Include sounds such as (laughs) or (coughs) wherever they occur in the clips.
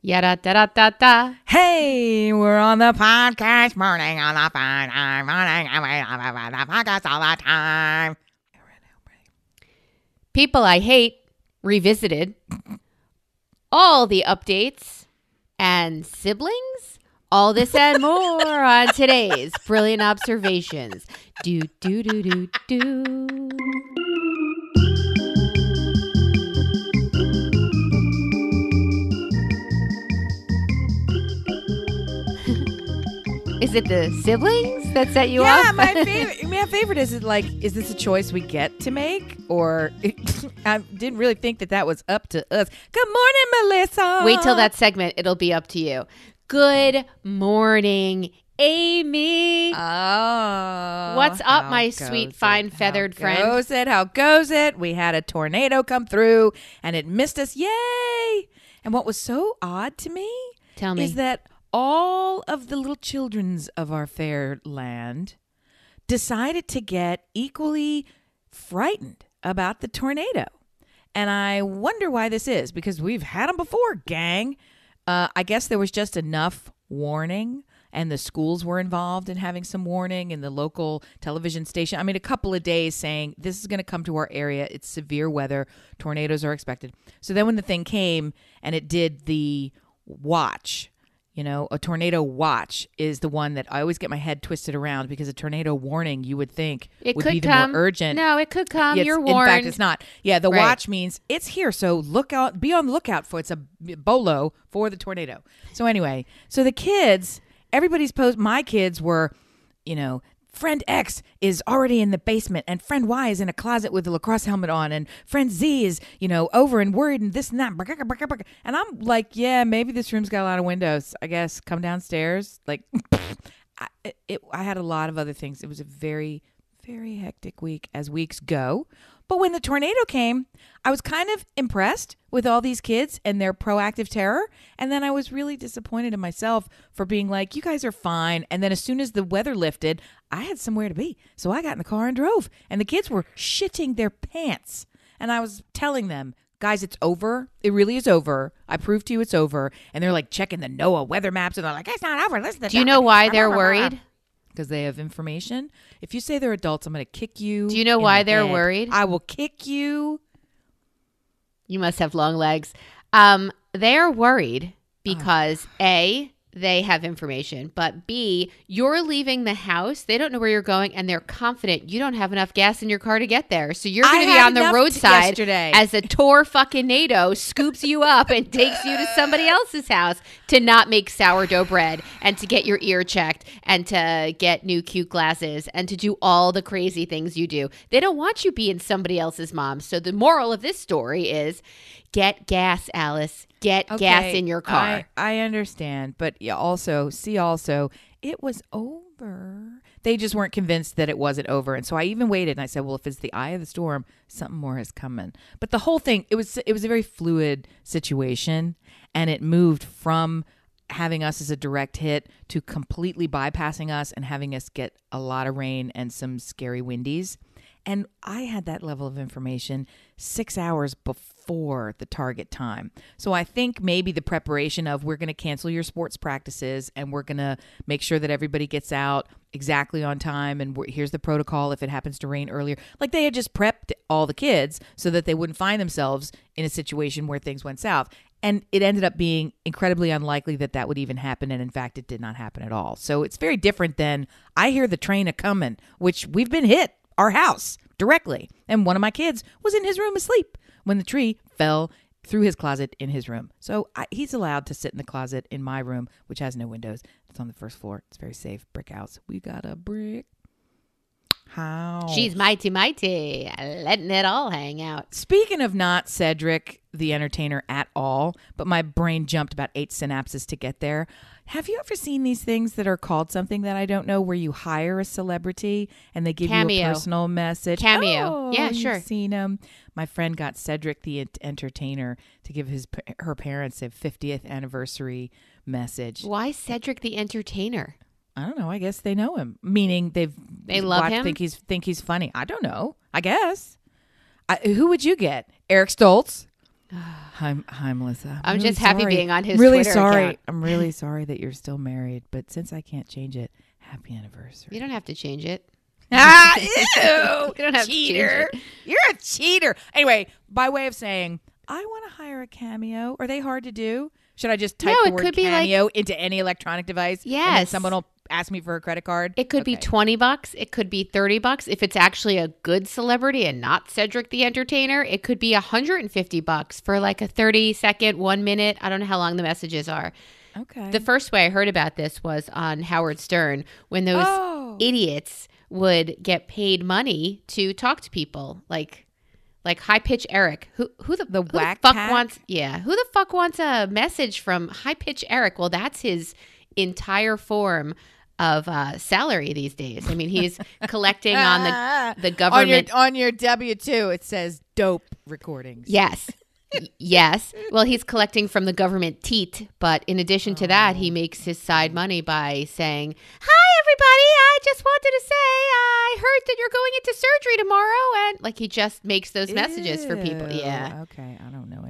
Yada da da da da. Hey, we're on the podcast morning on the phone I'm morning on the podcast all the time. People I hate revisited. All the updates and siblings. All this and more on today's brilliant observations. Do do do do do. Is it the siblings that set you yeah, off? my (laughs) favorite. My favorite is it like, is this a choice we get to make, or (laughs) I didn't really think that that was up to us. Good morning, Melissa. Wait till that segment. It'll be up to you. Good morning, Amy. Oh, What's up, my sweet, it? fine, How feathered friend? How goes it? How goes it? We had a tornado come through, and it missed us. Yay! And what was so odd to me Tell me. is that all of the little childrens of our fair land decided to get equally frightened about the tornado. And I wonder why this is because we've had them before, gang. Uh, I guess there was just enough warning, and the schools were involved in having some warning, and the local television station. I mean, a couple of days saying this is going to come to our area. It's severe weather. Tornadoes are expected. So then when the thing came and it did the watch, you know, a tornado watch is the one that I always get my head twisted around because a tornado warning you would think it would could be the come. more urgent. No, it could come. Yes, You're warned. In fact, it's not. Yeah, the Right. watch means it's here. So look out, be on the lookout for it's a bolo for the tornado. So anyway, so the kids, everybody's post. My kids were, you know, friend X is already in the basement, and friend Y is in a closet with a lacrosse helmet on, and friend Z is, you know, over and worried and this and that. And I'm like, yeah, maybe this room's got a lot of windows. I guess come downstairs. Like, (laughs) I, it, I had a lot of other things. It was a very, very hectic week as weeks go. But when the tornado came, I was kind of impressed with all these kids and their proactive terror. And then I was really disappointed in myself for being like, you guys are fine. And then as soon as the weather lifted, I had somewhere to be. So I got in the car and drove. And the kids were shitting their pants. And I was telling them, guys, it's over. It really is over. I proved to you it's over. And they're like checking the NOAA weather maps and they're like, it's not over. Listen to Do you know why they're worried? Because they have information. If you say they're adults, I'm going to kick you. Do you know why the they're head. worried? I will kick you. You must have long legs. Um, they're worried because A, they have information, but B, you're leaving the house. They don't know where you're going, and they're confident you don't have enough gas in your car to get there. So you're going to be on the t- roadside as a tour fucking NATO scoops you up and takes you to somebody else's house to not make sourdough bread and to get your ear checked and to get new cute glasses and to do all the crazy things you do. They don't want you being somebody else's mom. So the moral of this story is get gas, Alice. Get gas in your car. I, I understand, but yeah, also see also it was over. They just weren't convinced that it wasn't over, and so I even waited. And I said, "Well, if it's the eye of the storm, something more is coming." But the whole thing it was it was a very fluid situation, and it moved from having us as a direct hit to completely bypassing us and having us get a lot of rain and some scary windies. And I had that level of information six hours before the target time. So I think maybe the preparation of we're going to cancel your sports practices and we're going to make sure that everybody gets out exactly on time. And here's the protocol if it happens to rain earlier. Like they had just prepped all the kids so that they wouldn't find themselves in a situation where things went south. And it ended up being incredibly unlikely that that would even happen. And in fact, it did not happen at all. So it's very different than I hear the train a coming, which we've been hit our house directly. And one of my kids was in his room asleep when the tree fell through his closet in his room. So I, he's allowed to sit in the closet in my room, which has no windows. It's on the first floor. It's very safe. Brick house. We got a brick house. She's mighty, mighty, letting it all hang out. Speaking of not Cedric the entertainer at all, but my brain jumped about eight synapses to get there. Have you ever seen these things that are called something that I don't know, where you hire a celebrity and they give you a personal message? Cameo. Oh, Yeah, sure. Seen them. My friend got Cedric the entertainer to give his her parents a 50th anniversary message. Why Cedric the Entertainer? I don't know. I guess they know him, meaning they've They love watched- him? Think he's think he's funny. I don't know. I guess. I, who would you get? Eric Stoltz. (sighs) Hi, hi, Melissa. I'm really just happy sorry. being on his really Twitter sorry. account. I'm really sorry that you're still married, but since I can't change it, happy anniversary. You don't have to change it. (laughs) ah, ew, (laughs) You don't have to change cheater. it. You're a cheater. Anyway, by way of saying, I want to hire a cameo. Are they hard to do? Should I just type No, the word be like- cameo into any electronic device? Yes. someone will ask me for a credit card. It could be 20 bucks. It could be 30 bucks. If it's actually a good celebrity and not Cedric the Entertainer, it could be 150 bucks for like a 30 second, one minute. I don't know how long the messages are. okay. The first way I heard about this was on Howard Stern when those Oh. idiots would get paid money to talk to people like like high pitch Eric. Who who the, The who whack fuck pack? wants yeah, who the fuck wants a message from high pitch Eric? Well, that's his entire form of uh, salary these days. I mean, he's (laughs) collecting on the the government on your on your W two. It says dope recordings. Yes. Yes. Well, he's collecting from the government teat, but in addition to that, he makes his side money by saying, "Hi everybody, I just wanted to say I heard that you're going into surgery tomorrow." And like he just makes those messages for people. Yeah. Okay. I don't know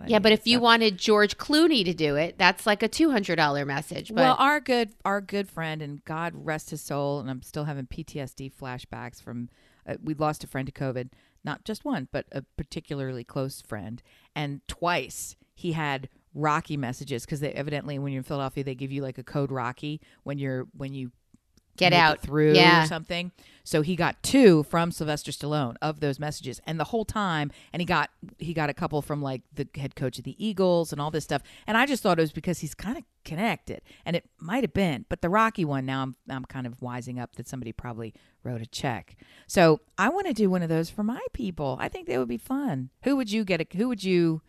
about it. Yeah, but if you wanted George Clooney to do it, that's like a $200 message. But well, our good our good friend and God rest his soul, and I'm still having PTSD flashbacks from uh, we lost a friend to COVID, not just one, but a particularly close friend, and twice he had Rocky messages because they evidently when you're in Philadelphia they give you like a code Rocky when you're when you Get out. through Yeah. or something. So he got two from Sylvester Stallone of those messages, and the whole time, and he got he got a couple from like the head coach of the Eagles and all this stuff. And I just thought it was because he's kind of connected, and it might have been. But the Rocky one, now I'm I'm kind of wising up that somebody probably wrote a check. So I want to do one of those for my people. I think they would be fun. Who would you get? A, who would you?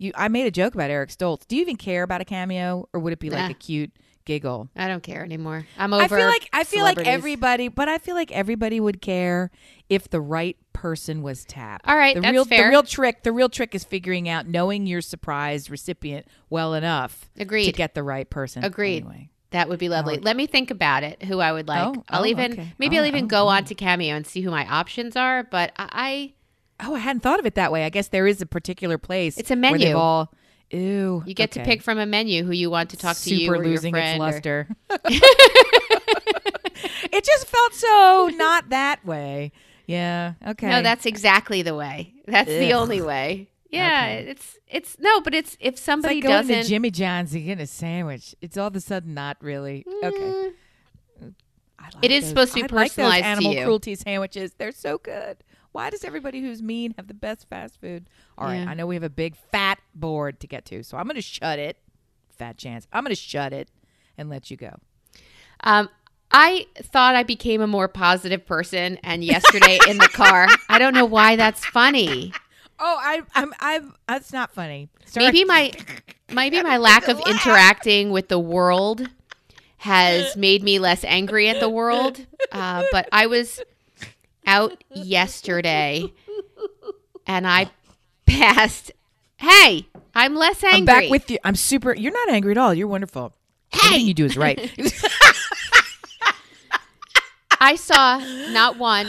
You, I made a joke about Eric Stoltz. Do you even care about a cameo, or would it be like Nah. a cute giggle? I don't care anymore. I'm over I feel like I feel like everybody, but I feel like everybody would care if the right person was tapped. All right, the that's real fair. the real trick the real trick is figuring out knowing your surprise recipient well enough Agreed. to get the right person. Agreed. Anyway. That would be lovely. Let me think about it. Who I would like. Oh, I'll oh, even okay. maybe Oh, I'll even oh, go oh. on to Cameo and see who my options are. But I, Oh, I hadn't thought of it that way. I guess there is a particular place. It's a where they've menu. all. Ew. you get to pick from a menu who you want to talk to Super you or losing your its friend. or- luster. (laughs) (laughs) it just felt so not that way. Yeah. Okay. No, that's exactly the way. That's the only way. Yeah, Okay. it's it's no, but it's if It's somebody like going doesn't. to Jimmy John's and getting a sandwich. It's all of a sudden not really okay. Mm, I like It is those- supposed to be I like those personalized to animal you. cruelty sandwiches. They're so good. Why does everybody who's mean have the best fast food? All right, Yeah. I know we have a big fat board to get to, so I'm going to shut it. Fat chance. I'm going to shut it and let you go. Um, I thought I became a more positive person, and yesterday in the car, (laughs) I don't know why that's funny. Oh, I, I'm, I'm. That's not funny. Sorry. Maybe my maybe my lack of (laughs) interacting with the world has (laughs) made me less angry at the world. Uh, but I was out yesterday, and I passed. Hey, I'm less angry. I'm back with you. I'm super. You're not angry at all. You're wonderful. Everything you do is right. (laughs) I saw not one,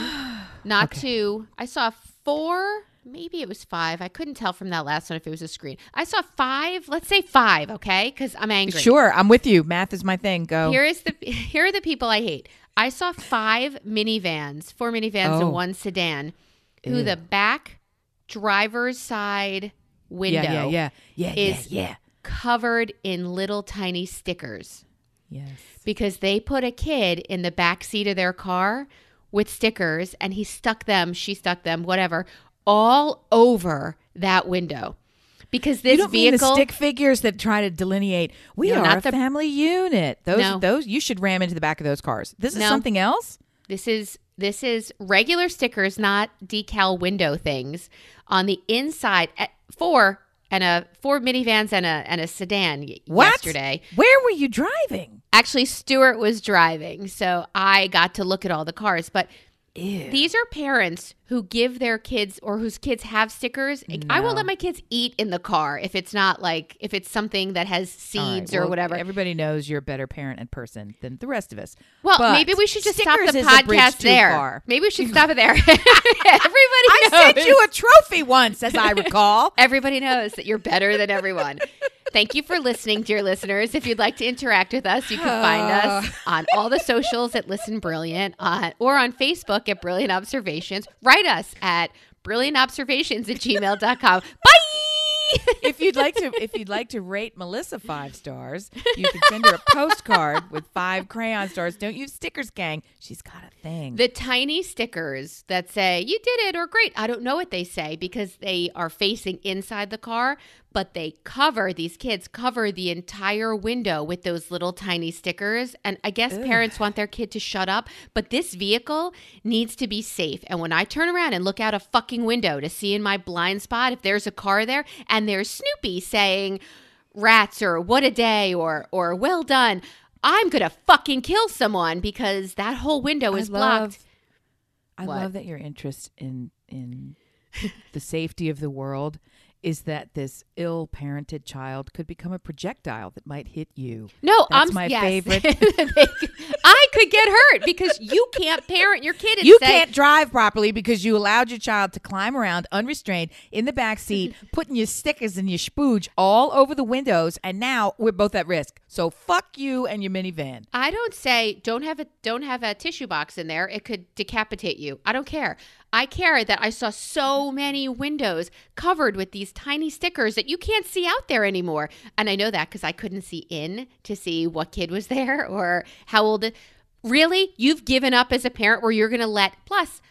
not two. I saw four. Maybe it was five. I couldn't tell from that last one if it was a screen. I saw five. Let's say five, okay? Because I'm angry. sure, I'm with you. Math is my thing. Go. Here is the here are the people I hate. I saw five minivans, four minivans Oh. and one sedan, who Ew. the back driver's side window yeah, yeah, yeah, yeah, is- yeah, yeah. covered in little tiny stickers Yes. because they put a kid in the back seat of their car with stickers and he stuck them, she stuck them, whatever, all over that window. Because this you don't mean the vehicle stick figures that try to delineate we No, are not a the- family unit. Those No. those you should ram into the back of those cars. This is No. something else. This is this is regular stickers, not decal window things on the inside. At four and a four minivans and a and a sedan What? yesterday. Where were you driving? Actually, Stuart was driving, so I got to look at all the cars. But Ew. These are parents who give their kids or whose kids have stickers. I won't let my kids eat in the car if it's not like if it's something that has seeds or well, Whatever. Everybody knows you're a better parent and person than the rest of us. Well, But maybe we should just stop the is a bridge podcast there. far. Maybe we should (laughs) stop it there. (laughs) everybody I knows. sent you a trophy once, as I recall. (laughs) Everybody knows that you're better than everyone. Thank you for listening, dear listeners. If you'd like to interact with us, you can find (sighs) us on all the socials at Listen Brilliant uh, or on Facebook at Brilliant Observations. Write us at brilliantobservations at gmail.com. Bye! if you'd like to, if you'd like to rate Melissa five stars, you can send her a postcard with five crayon stars. Don't use stickers, gang. She's got a thing. The tiny stickers that say, you did it or great. I don't know what they say because they are facing inside the car, but they cover, these kids cover the entire window with those little tiny stickers. And I guess parents want their kid to shut up, but this vehicle needs to be safe. And when I turn around and look out a fucking window to see in my blind spot if there's a car there and there's Snoopy saying, rats or what a day or or well done i'm gonna fucking kill someone because that whole window is blocked I What? love that your interest in in (laughs) the safety of the world is that this ill-parented child could become a projectile that might hit you. no That's i'm my yes. favorite. (laughs) i could get hurt because you can't parent your kid and You say, can't drive properly because you allowed your child to climb around unrestrained in the back seat, (laughs) putting your stickers and your spooge all over the windows, and now we're both at risk. So fuck you and your minivan. I don't say don't have a don't have a tissue box in there. It could decapitate you. I don't care. I care that I saw so many windows covered with these tiny stickers that you can't see out there anymore. And I know that because I couldn't see in to see what kid was (laughs) there or how old. Really, you've given up as a parent where you're going to let. Plus,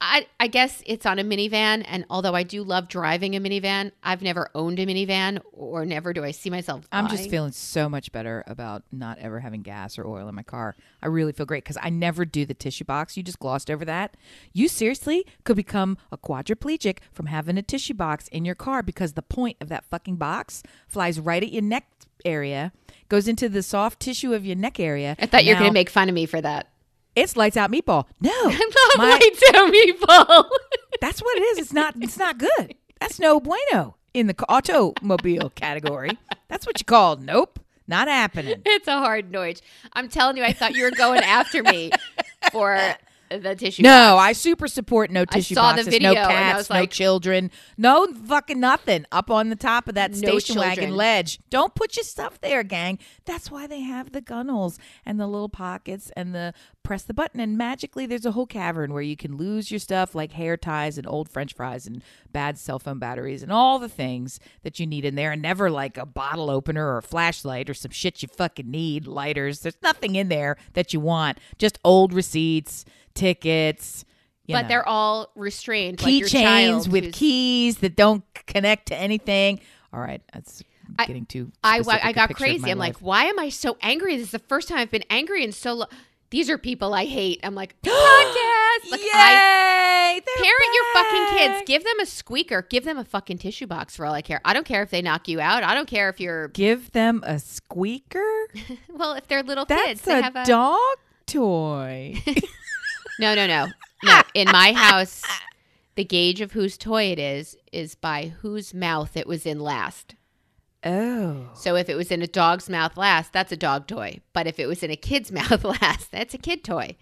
I- I, guess it's on a minivan, and although I do love driving a minivan, I've never owned a minivan, or never do I see myself. I'm just feeling so much better about not ever having gas or oil in my car. I really feel great because I never do the tissue box. You just glossed over that. You seriously could become a quadriplegic from having a tissue box in your car because the point of that fucking box flies right at your neck area, goes into the soft tissue of your neck area. I thought you were going to make fun of me for that. It's lights out meatball. No, I'm (laughs) not my- white to meatball. (laughs) that's what it is. It's not. It's not good. That's no bueno in the automobile category. That's what you call nope, not happening. it's a hard noise. I'm telling you, I thought you were going after me for Uh, the tissue. No, I super support no tissue saw the boxes, video no and I cats, was no like- children, no fucking nothing up on the top of that No station wagon children. ledge. Don't put your stuff there, gang. That's why they have the gunnels and the little pockets and the press the button and magically there's a whole cavern where you can lose your stuff like hair ties and old french fries and bad cell phone batteries and all the things that you need in there and never like a bottle opener or a flashlight or some shit you fucking need, lighters. There's nothing in there that you want. Just old receipts, tickets, but know they're all restrained. keychains child with who's- keys that don't connect to anything. All right, that's I- getting too. I, I got crazy. I'm like, why am I so angry? This is the first time I've been angry in so long. These are people I hate. I'm like, (gasps) podcast. Like, yay! they're parent your fucking kids. Give them a squeaker. Give them a fucking tissue box for all I care. I don't care if they knock you out. I don't care if you're Give them a squeaker. (laughs) well, if they're little That's kids. They have a dog toy. (laughs) No, no, no. No. In my house, the gauge of whose toy it is is by whose mouth it was in last. oh, So if it was in a dog's mouth last, that's a dog toy. But if it was in a kid's (laughs) mouth last, that's a kid toy.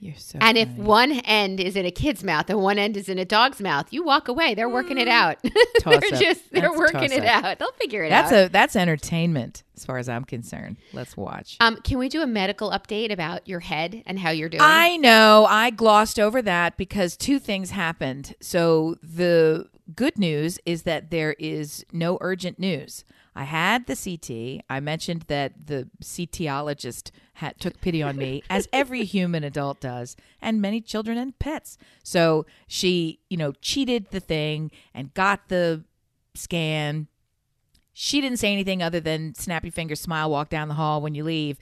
You're so. And if one end is in a kid's mouth and one end is in a dog's mouth, you walk away. They're working it out. (laughs) they're just they're That's working it out. They'll figure it that's out. a that's entertainment as far as I'm concerned. Let's watch. um, can we do a medical update about your head and how you're doing? I know. I glossed over that because two things happened. So the good news is that there is no urgent news. I had the CT. I mentioned that the CTologist took pity on me, as every human adult does, and many children and pets. So she, you know, cheated the thing and got the scan. She didn't say anything other than snap your fingers, smile, walk down the hall when you leave.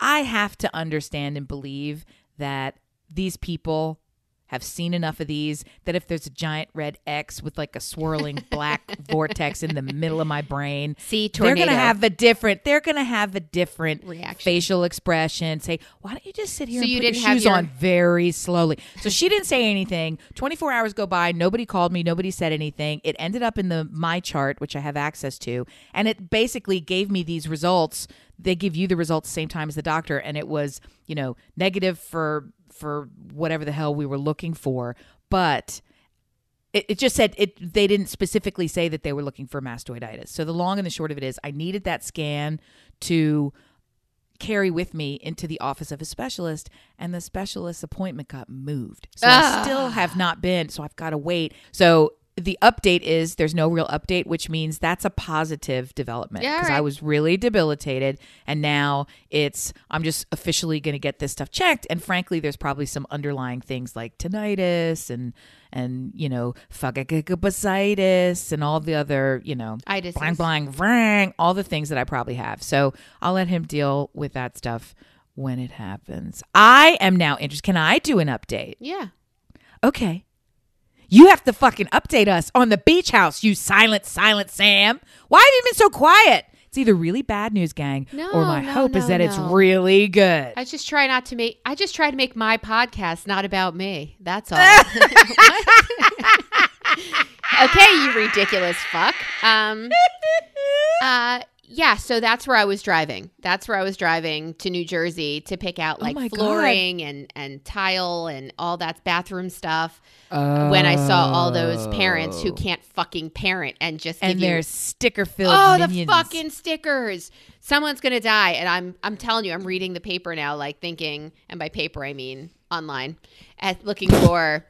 I have to understand and believe that these people have seen enough of these that if there's a giant red X with like a swirling black (laughs) vortex in the middle of my brain, See, tornado. they're gonna have a different. They're gonna have a different Reaction. facial expression. Say, why don't you just sit here So and you put didn't have shoes your- on very slowly? So she didn't say anything. Twenty four hours go by. Nobody called me. Nobody said anything. It ended up in the my chart, which I have access to, and it basically gave me these results. They give you the results same time as the doctor, and it was you know negative for for whatever the hell we were looking for, but it, it just said it they didn't specifically say that they were looking for mastoiditis. So the long and the short of it is i needed that scan to carry with me into the office of a specialist and the specialist appointment got moved. So Ah. i still have not been so i've got to wait. So the update is there's no real update which means that's a positive development Yeah, because i was really debilitated and now it's i'm just officially going to get this stuff checked and frankly there's probably some underlying things like tinnitus and and you know phagocytitis and all the other you know Itises. blang blang vrang all the things that i probably have. So i'll let him deal with that stuff when it happens. I am now interested can i do an update? Yeah. okay you have to fucking update us on the beach house, you silent, silent Sam. Why have you been so quiet? It's either really bad news, gang, No, or my no, hope is no, that it's really good. I just try not to make. I just try to make my podcast not about me. That's all. (laughs) (laughs) okay, you ridiculous fuck. Um. (laughs) Uh. Yeah. So that's where I was driving. That's where I was driving to New Jersey to pick out oh like Oh my God. flooring and and tile and all that bathroom stuff. When I saw all those parents who oh. can't fucking parent and just and their sticker filled Oh, minions. the fucking stickers! Someone's gonna die, and I'm I'm telling you, I'm reading the paper now, like thinking, and by paper I mean online, at looking for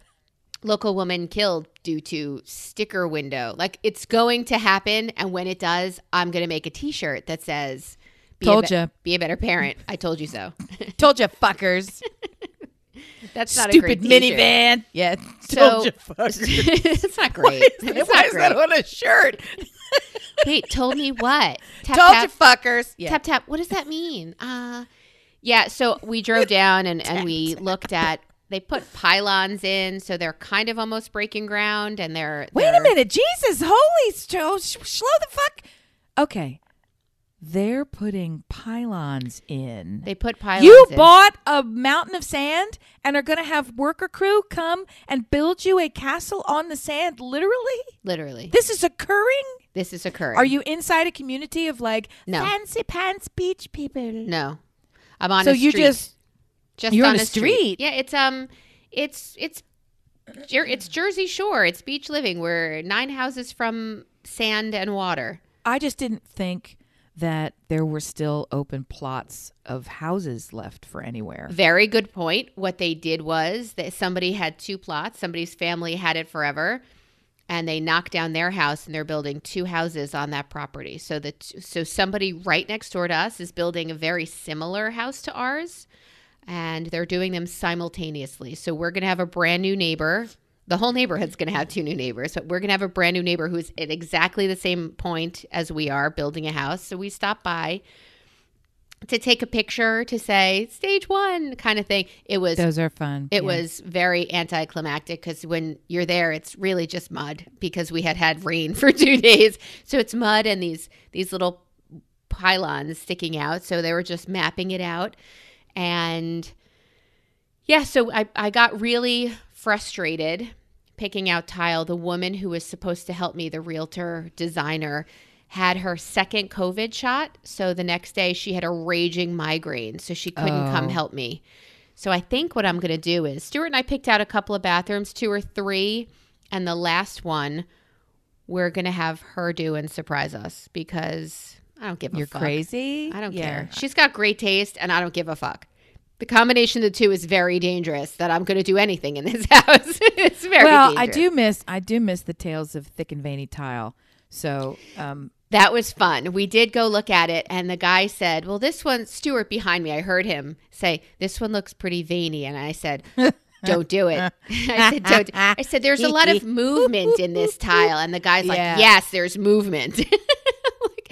local woman killed due to sticker window. Like it's going to happen, and when it does, I'm gonna make a T-shirt that says, be Told a be- a better parent." I told you so. (laughs) Told you, fuckers. That's not Stupid a great T-shirt. minivan. Yeah, So- told you, (laughs) fuckers. it's not great. (laughs) Why It's is not that great. on a shirt? Wait, told me what? Tap, Told tap. you, fuckers. Yeah. Tap tap. What does that mean? Uh yeah. So we drove down and and we looked at. They put pylons in, so they're kind of almost breaking ground, and they're. Wait a they're- minute, Jesus, holy, oh, sh- slow the fuck. Okay, they're putting pylons in. They put pylons. You in. bought a mountain of sand and are going to have worker crew come and build you a castle on the sand. Literally, literally. this is occurring. This is occurring. Are you inside a community of like No. fancy pants beach people? No, I'm on. So a you street. just just you're on, on a street. Yeah, it's um, it's it's it's Jersey Shore. It's beach living. We're nine houses from sand and water. I just didn't think that there were still open plots of houses left for anywhere. Very good point. What they did was that somebody had two plots. Somebody's family had it forever, and they knocked down their house and they're building two houses on that property. So that so somebody right next door to us is building a very similar house to ours, and they're doing them simultaneously. So we're gonna have a brand new neighbor. The whole neighborhood's going to have two new neighbors, but we're going to have a brand new neighbor who's at exactly the same point as we are building a house. So we stopped by to take a picture to say stage one kind of thing. It was Those are fun. it Yeah. was very anticlimactic because when you're there, it's really just mud because we had had rain (laughs) for two days. So it's mud and these these little pylons sticking out. So they were just mapping it out, and yeah. So I I got really frustrated picking out tile. The woman who was supposed to help me, the realtor designer. Had her second COVID shot. So the next day she had a raging migraine. So she couldn't come Oh. help me. So I think what I'm going to do is Stuart and I picked out a couple of bathrooms, two or three, and the last one we're going to have her do and surprise us because I don't give a You're fuck. crazy. I don't Yeah. care. She's got great taste and I don't give a fuck. The combination of the two is very dangerous that I'm going to do anything in this (laughs) house. it's very well, dangerous. I do miss I do miss the tales of thick and veiny tile. So um, That was fun. We did go look at it, and the guy said, Well, this one, Stuart behind me, I heard him say, This one looks pretty veiny. And I said, (laughs) Don't do it. (laughs) I said, Don't. I said, There's a lot of movement in this tile. And the guy's like, Yeah. Yes, there's movement.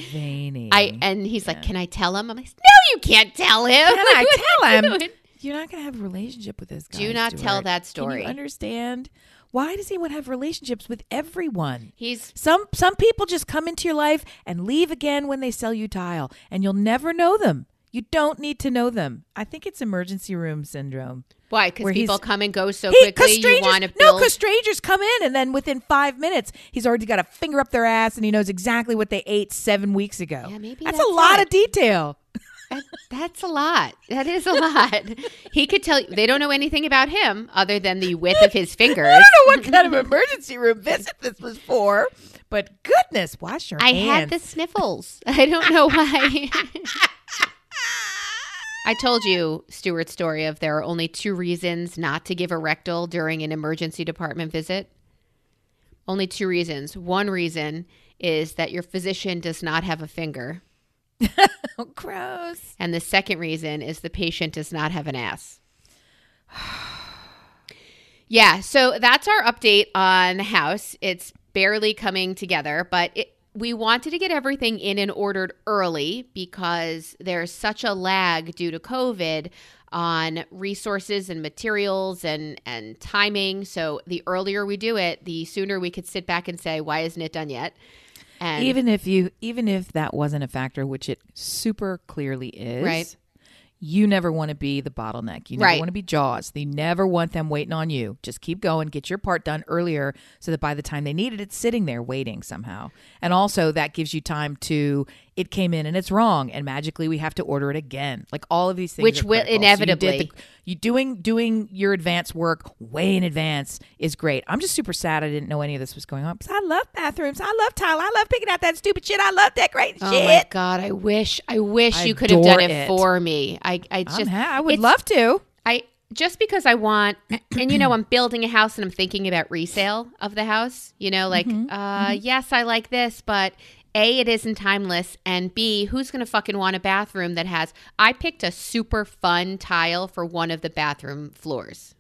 Veiny. I And he's like, Can I tell him? I'm like, No, you can't tell him. Can I (laughs) tell him? doing? you're not going to have a relationship with this guy. Do not tell Stuart. that Can story. you understand? Why does he want to have relationships with everyone? He's Some some people just come into your life and leave again when they sell you tile, and you'll never know them. You don't need to know them. I think it's emergency room syndrome. why? Because people come and go so He- quickly. You want to build- no, because strangers come in, and then within five minutes, he's already got a finger up their ass, and he knows exactly what they ate seven weeks ago. Yeah, maybe that's, that's a lot it. of detail. That- That's a lot. That is a lot. he could tell you. They don't know anything about him other than the width of his fingers. (laughs) I don't know what kind of emergency room visit this was for, but goodness, wash your I hands. had the sniffles. I don't know why. (laughs) I told you Stuart's story of there are only two reasons not to give a rectal during an emergency department visit. Only two reasons. One reason is that your physician does not have a finger, (laughs) oh, gross. and the second reason is the patient does not have an ass. (sighs) yeah, so that's our update on the house. It's barely coming together, but it, we wanted to get everything in and ordered early because there's such a lag due to COVID on resources and materials and and timing. So the earlier we do it, the sooner we could sit back and say, "Why isn't it done yet?" And Even if you, even if that wasn't a factor, which it super clearly is, Right. You never want to be the bottleneck. You never Right. want to be Jaws. You never want them waiting on you. Just keep going. Get your part done earlier, so that by the time they need it, it's sitting there waiting somehow. And also that gives you time to. It came in and it's wrong, and magically we have to order it again. Like all of these things, Which will critical. So you inevitably- the- you doing doing your advance work way in advance is great. I'm just super sad I didn't know any of this was going on because I love bathrooms. I love tile. I love picking out that stupid shit. I love decorating Oh shit. my god! I wish, I wish I you could have done it, it. for me. I, I just, ha- I would love to. I just because I want, (clears throat) and you know, I'm building a house and I'm thinking about resale of the house. You know, like, Mm-hmm. uh, yes, I like this, but a, it isn't timeless, and B, who's gonna fucking want a bathroom that has? I picked a super fun tile for one of the bathroom floors.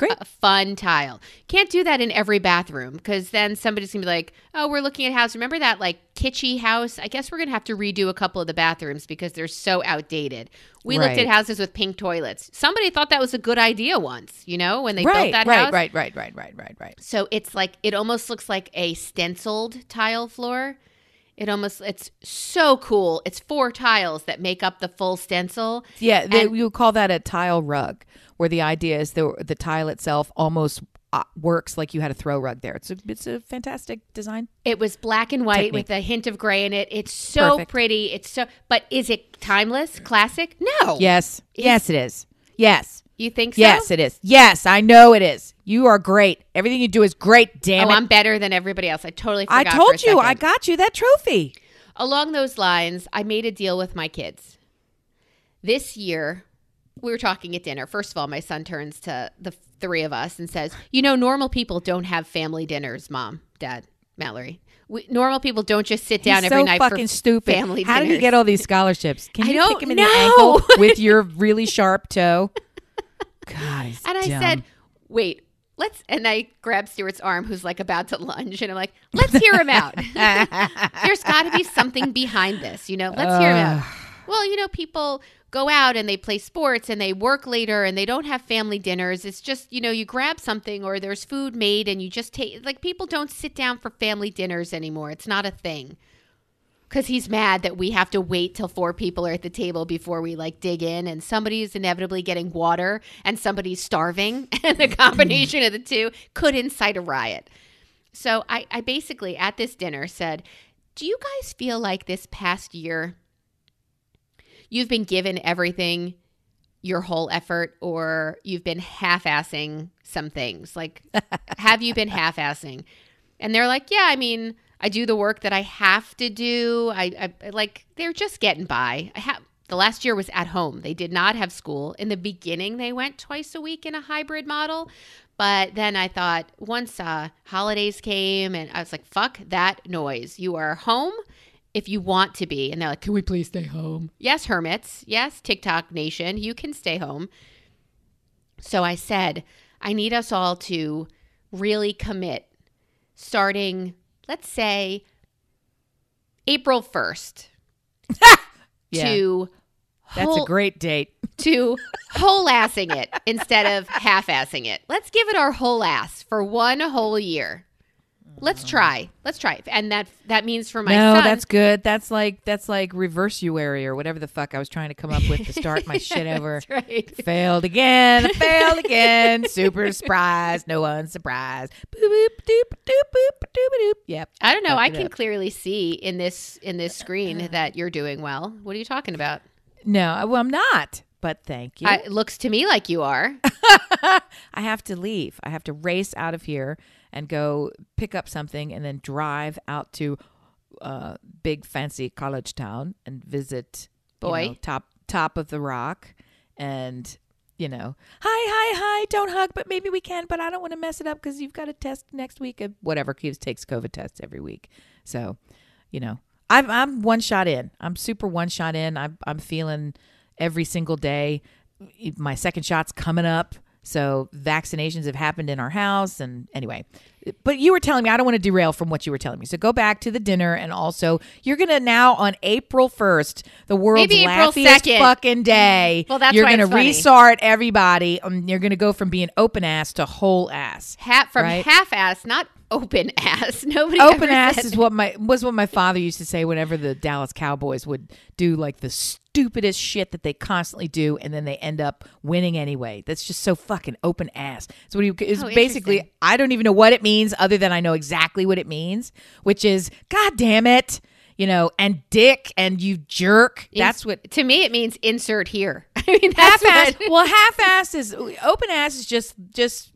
Great. A fun tile. Can't do that in every bathroom because then somebody's gonna be like, "Oh, we're looking at house. Remember that like kitschy house? I guess we're gonna have to redo a couple of the bathrooms because they're so outdated." We looked at houses with pink toilets. Somebody thought that was a good idea once, you know, when they built that right, house. Right, right, right, right, right, right, right. So it's like it almost looks like a stenciled tile floor. It almost it's so cool. It's four tiles that make up the full stencil. Yeah, they, And- you call that a tile rug, where the idea is the the tile itself almost uh, works like you had a throw rug there. It's a it's a fantastic design. It was black and white Technique. with a hint of gray in it. It's so Perfect. pretty. It's so but is it timeless, classic? No. Yes, yes, it is. Yes, You think so? yes, it is. Yes, I know it is. You are great. Everything you do is great. Damn Oh, it! I'm better than everybody else. I totally I told for a you, I got you that trophy. Along those lines, I made a deal with my kids. This year, we were talking at dinner. First of all, my son turns to the three of us and says, You know, normal people don't have family dinners, mom, dad, Mallory. We, normal people don't just sit down He's every so night fucking for stupid. family How did he dinners. get all these scholarships? Can you kick him in know. the ankle (laughs) with your really sharp toe? God, he's And I dumb. said, Wait, let's. And I grabbed Stuart's arm, who's like about to lunge, and I'm like, Let's hear him out. (laughs) There's got to be something behind this, you know? Let's hear him out. Well, you know, people go out and they play sports and they work later and they don't have family dinners. It's just, you know, you grab something or there's food made and you just take, like, people don't sit down for family dinners anymore. It's not a thing. Because he's mad that we have to wait till four people are at the table before we like dig in, and somebody's inevitably getting water and somebody's starving, (laughs) and the combination of the two could incite a riot. So I, I basically at this dinner said, Do you guys feel like this past year you've been given everything, your whole effort, or you've been half assing some things? Like, have you been half assing? And they're like, Yeah, I mean, I do the work that I have to do. I, I like, they're just getting by. I have. The last year was at home. They did not have school. In the beginning, they went twice a week in a hybrid model. But then I thought once uh, holidays came and I was like, fuck that noise. You are home if you want to be. And they're like, can we please stay home? Yes, hermits. Yes, TikTok Nation. You can stay home. So I said, I need us all to really commit starting, let's say, April 1st (laughs) Yeah. to That's whole, a great date. (laughs) to whole assing it instead of half assing it. Let's give it our whole ass for one whole year. Let's uh-huh. try. Let's try. And that that means for my no, son. that's good. That's like that's like reversuary or whatever the fuck I was trying to come up with to start my (laughs) shit over. That's right. Failed again. I failed again. (laughs) Super surprise. No one surprised. Boop boop doop doop boop doop doop. Yep. I don't know. I can up. clearly see in this in this screen uh. that you're doing well. What are you talking about? No, well, I'm not. But thank you. I, it looks to me like you are. (laughs) I have to leave. I have to race out of here and go pick up something and then drive out to uh, big fancy college town and visit you Boy. know, top top of the rock and you know hi hi hi don't hug but maybe we can but I don't want to mess it up because you've got a test next week of whatever kids takes COVID tests every week. So you know I'm I'm one shot in. I'm super one shot in. I'm I'm feeling every single day my second shot's coming up so vaccinations have happened in our house and anyway but you were telling me i don't want to derail from what you were telling me so go back to the dinner and also you're gonna now on april 1st the world's laughiest 2nd. fucking day Well, that's you're gonna it's funny. restart everybody um, you're gonna go from being open ass to whole ass Hat from Right. half ass, not open (laughs) ass. Nobody open ass is what my was what my father used to say whenever the Dallas Cowboys would do like the stupidest shit that they constantly do and then they end up winning anyway. That's just so fucking open ass. So what he is Oh, basically. I don't even know what it means other than I know exactly what it means, which is god damn it, you know, and dick and you jerk. That's what to me it means insert here. (laughs) I mean half ass. well, half ass is open ass is just just.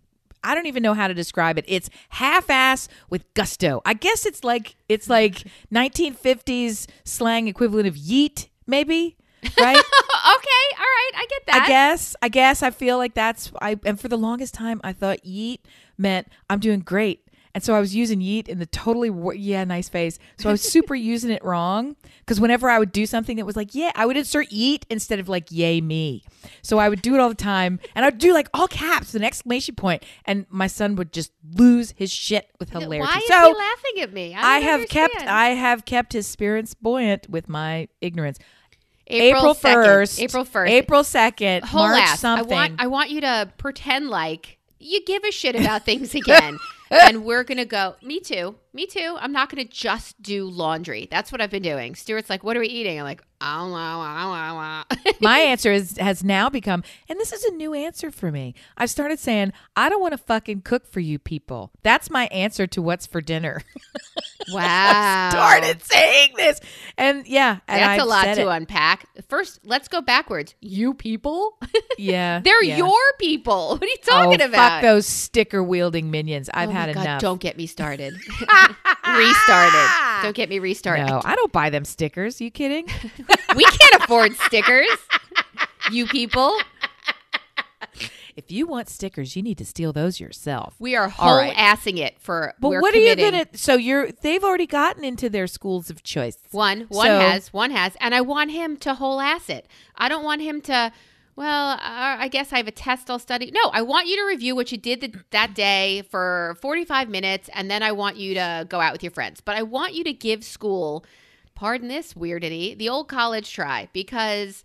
I don't even know how to describe it. It's half ass with gusto. I guess it's like it's like (laughs) 1950s slang equivalent of yeet, maybe, right? (laughs) okay, all right, I get that. I guess. I guess I feel like that's I and for the longest time I thought yeet meant I'm doing great. And so I was using yeet in the totally yeah, nice face. So I was (laughs) super using it wrong because whenever I would do something that was like yeah, I would insert yeet instead of like yay me. So I would do it all the time, and I'd do like all caps, with an exclamation point, and my son would just lose his shit with hilarity. Why is so he laughing at me? I don't have kept. I have kept his spirits buoyant with my ignorance. April first, April first, April second, March ass. something. I want I want you to pretend like you give a shit about things (laughs) again. and we're gonna go. Me too. Me too. I'm not gonna just do laundry. That's what I've been doing. Stuart's like, "What are we eating?" I'm like, "I don't know. I don't know." My answer is has now become, and this is a new answer for me. I've started saying, I don't want to fucking cook for you people. That's my answer to what's for dinner. (laughs) wow. started saying this, and yeah, and That's I've a lot to it. unpack. First, let's go backwards. You people? (laughs) Yeah, They're yeah. your people. (laughs) What are you oh, talking oh, about? Fuck those sticker wielding minions. I've Oh had God, enough. Don't get me started. restarted. Don't get me restarted. no, I don't buy them stickers. you kidding? (laughs) We can't afford stickers. You people. if you want stickers, you need to steal those yourself. We are whole right. assing it for. But what committing. are you gonna? So you're they've already gotten into their schools of choice. One, one So- has, one has, and I want him to whole ass it. I don't want him to. Well, uh, I guess I have a test I'll study. No, I want you to review what you did th- that day for 45 minutes, and then I want you to go out with your friends. But I want you to give school, pardon this weirdity, the old college try because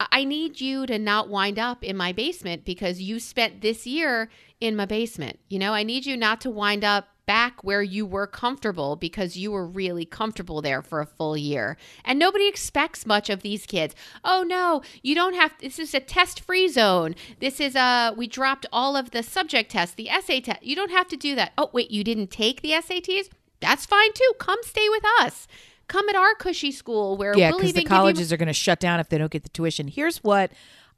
I- need you to not wind up in my basement because you spent this year in my basement. You know, I need you not to wind up back where you were comfortable because you were really comfortable there for a full year. And nobody expects much of these kids. Oh no, you don't have this is a test-free zone. This is a we dropped all of the subject tests, the essay test. You don't have to do that. Oh wait, you didn't take the SATs? That's fine too. Come stay with us. Come at our cushy school where Yeah, because the give you colleges are going to shut down if they don't get the tuition. Here's what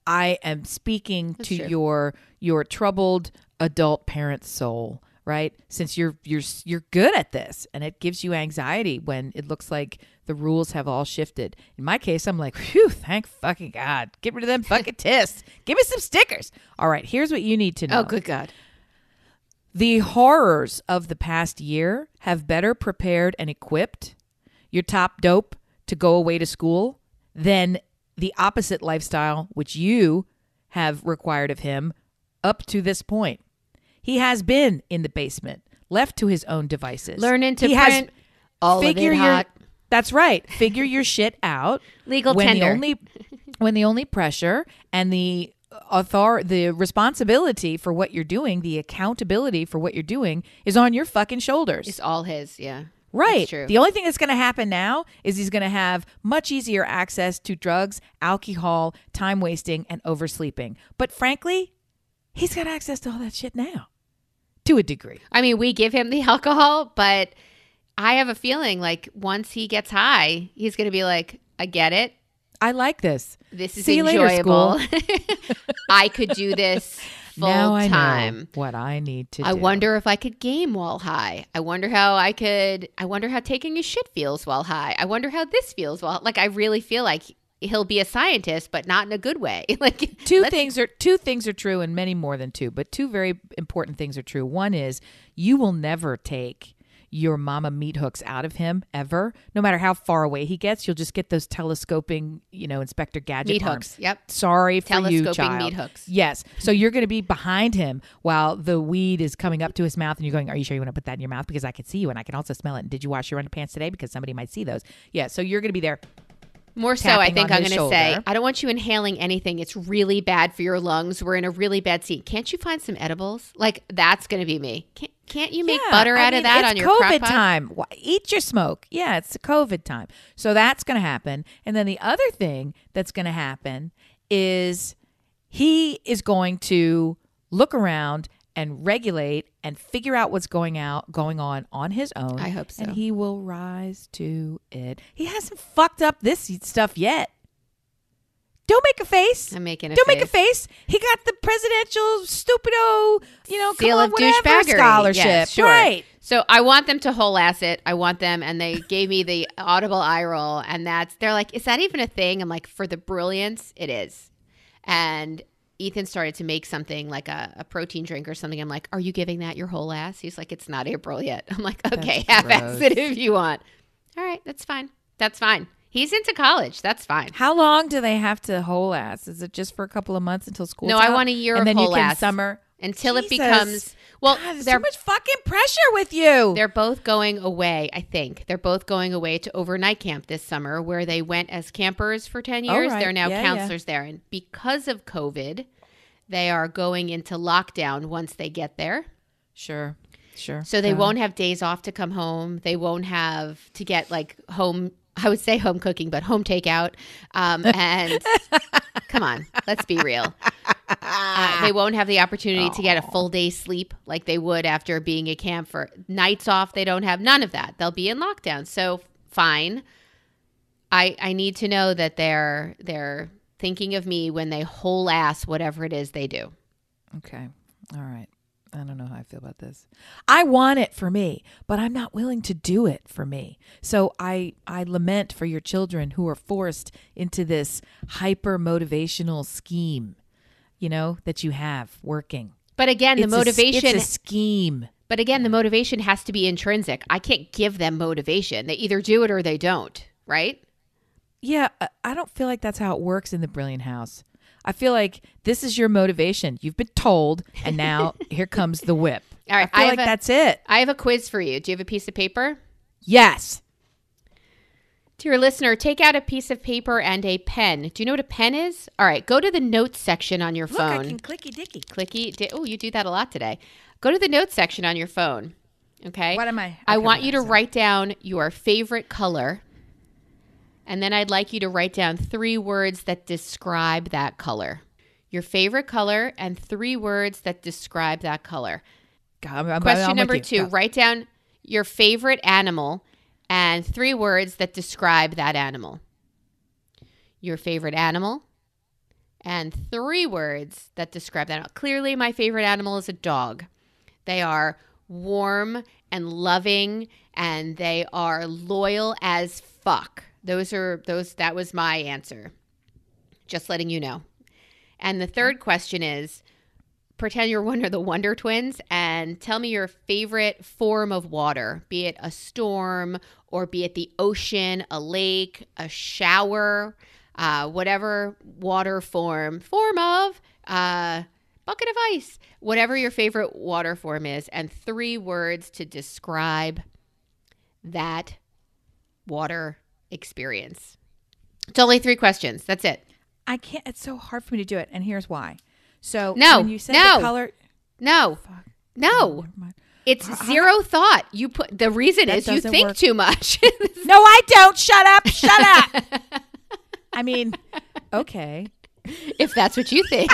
I am speaking to true. your your troubled adult parent soul, right? Since you're you're you're good at this, and it gives you anxiety when it looks like the rules have all shifted. In my case, I'm like, phew, thank fucking God. Get rid of them fucking (laughs) tests. Give me some stickers. All right, here's what you need to oh, know. Oh good god. The horrors of the past year have better prepared and equipped your top dope to go away to school than the opposite lifestyle which you have required of him up to this point. He has been in the basement, left to his own devices. Learning to he print all of figure it your hot. That's right. Figure your shit out. (laughs) Legal when tender. the only when the only pressure and the author the responsibility for what you're doing, the accountability for what you're doing is on your fucking shoulders. It's all his. Yeah. Right. The only thing that's going to happen now is he's going to have much easier access to drugs, alcohol, time wasting, and oversleeping. But frankly, he's got access to all that shit now to a degree. I mean, we give him the (laughs) alcohol, but I have a feeling like once he gets high, he's going to be like, I get it. I like this. This is See you later, enjoyable. (laughs) I could do this (laughs) full now I time. what I need to I do. wonder if I could game while high. I wonder how I could. I wonder how taking a shit feels while high. I wonder how this feels while. Like I really feel like he'll be a scientist, but not in a good way. (laughs) like two things are two things are true and many more than two, but two very important things are true. One is you will never take your mama meat hooks out of him ever. No matter how far away he gets, you'll just get those telescoping, you know, Inspector Gadget Meat arms. hooks. Yep. Sorry for you, Telescoping child. meat hooks. Yes. So you're going to be behind him while the weed is coming up to his mouth, and you're going, "Are you sure you want to put that in your mouth? Because I can see you, and I can also smell it. And did you wash your underpants today? Because somebody might see those. Yeah. So you're going to be there. More so, I think I'm going to say. I don't want you inhaling anything. It's really bad for your lungs. We're in a really bad scene. Can't you find some edibles? Like that's going to be me. Can't, can't you make Yeah, butter I out mean, of that on your COVID crock pot? time. Eat your smoke. Yeah, it's COVID time. So that's going to happen. And then the other thing that's going to happen is he is going to look around and regulate and figure out what's going out going on on his own. I hope so. And he will rise to it. He hasn't fucked up this stuff yet. Don't make a face. I'm making a Don't face. make a face. He got the presidential stupido, you know, Seal come on, of whatever scholarship. Yes, sure. Right. So I want them to whole ass it. I want them, and they gave me the audible eye roll, and that's they're like, "Is that even a thing?" I'm like, "For the brilliance, it is." And Ethan started to make something like a, a protein drink or something. I'm like, "Are you giving that your whole ass?" He's like, "It's not April yet." (laughs) I'm like, "Okay, That's half ass it if you want." All right, that's fine. That's fine. He's into college. That's fine. How long do they have to whole ass? Is it just for a couple of months until school? No, I want a year and of then whole you can ass. summer Until it becomes well, God, there's so much fucking pressure with you. They're both going away, I think. They're both going away to overnight camp this summer where they went as campers for 10 Oh, years. right. They're now Yeah, counselors there. And because of COVID, they are going into lockdown once they get there. Sure, sure. So they Go won't have days off to come home. They won't have to get like home, I would say home cooking, but home takeout. Um, (laughs) and come on, let's be real. Uh, (laughs) they won't have the opportunity to get a full day's sleep like they would after being at camp for nights off. They don't have none of that. They'll be in lockdown. So fine. I I need to know that they're they're thinking of me when they whole ass whatever it is they do. Okay. All right. I don't know how I feel about this. I want it for me, but I'm not willing to do it for me. So I I lament for your children who are forced into this hyper motivational scheme, you know, that you have working. But again, the It's a- motivation it's a scheme. But again, the motivation has to be intrinsic. I can't give them motivation. They either do it or they don't, right? Yeah, I don't feel like that's how it works in the Brilliant House. I feel like this is your motivation. You've been told, and now (laughs) here comes the whip. All right, I feel I like a- that's it. I have a quiz for you. Do you have a piece of paper? Yes. To your listener, take out a piece of paper and a pen. Do you know what a pen is? All right, go to the notes section on your Look, I can clicky dicky. Clicky. Di- oh, you do that a lot today. Go to the notes section on your phone. Okay. What am I? I okay, want you to is write down your favorite color. And then I'd like you to write down three words that describe that color. Your favorite color and three words that describe that color. I'm- I'm- Question I'm number two write down your favorite animal and three words that describe that animal. Your favorite animal and three words that describe that animal. Clearly, my favorite animal is a dog. They are warm and loving and they are loyal as fuck. Those are those that was my answer. Just letting you know. And the third question is pretend you're one of the Wonder Twins and tell me your favorite form of water, be it a storm or be it the ocean, a lake, a shower, uh, whatever water form, form of, uh, bucket of ice, whatever your favorite water form is, and three words to describe that water experience. It's only three questions. That's it. I can't. It's so hard for me to do it, and here's why. So No, when you said no. the color, No, no, oh, Never mind. it's zero thought. You put the reason That is you think work. too much. (laughs) No, I don't. Shut up. Shut up. (laughs) I mean, okay. if that's what you think.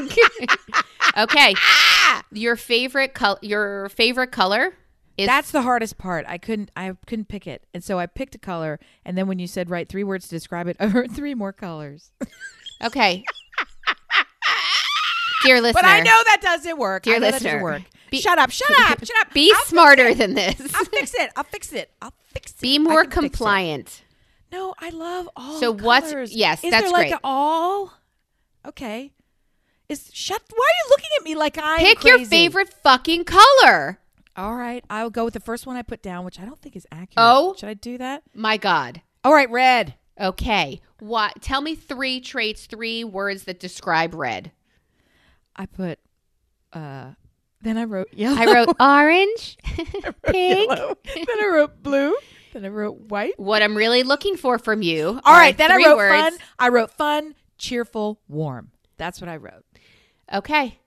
(laughs) okay, your favorite color. Your favorite color is That's the hardest part. I couldn't. I couldn't pick it, and so I picked a color. And then when you said write three words to describe it, (laughs) I heard three more colors. okay. (laughs) Dear listener, But I know that doesn't work. Dear I listener, doesn't work. be- shut up. Shut up. (laughs) Shut up. be I'll smarter than this. I'll fix it. I'll fix it. I'll fix it. Be more can fix it. compliant. No, I love all. So what's- colors. yes, Is that's there like great. all? Okay. Is shut. Why are you looking at me like I'm Pick your favorite fucking color. All right, I'll go with the first one I put down, which I don't think is accurate. Oh. should I do that? My God. All right, red. Okay. What? Tell me three traits, three words that describe red. I put. uh Then I wrote yellow. (laughs) I wrote orange, (laughs) (laughs) pink. yellow. then I wrote blue. Then I wrote white. What I'm really looking for from you. All right, then I wrote words. fun. I wrote fun, cheerful, warm. That's what I wrote. Okay.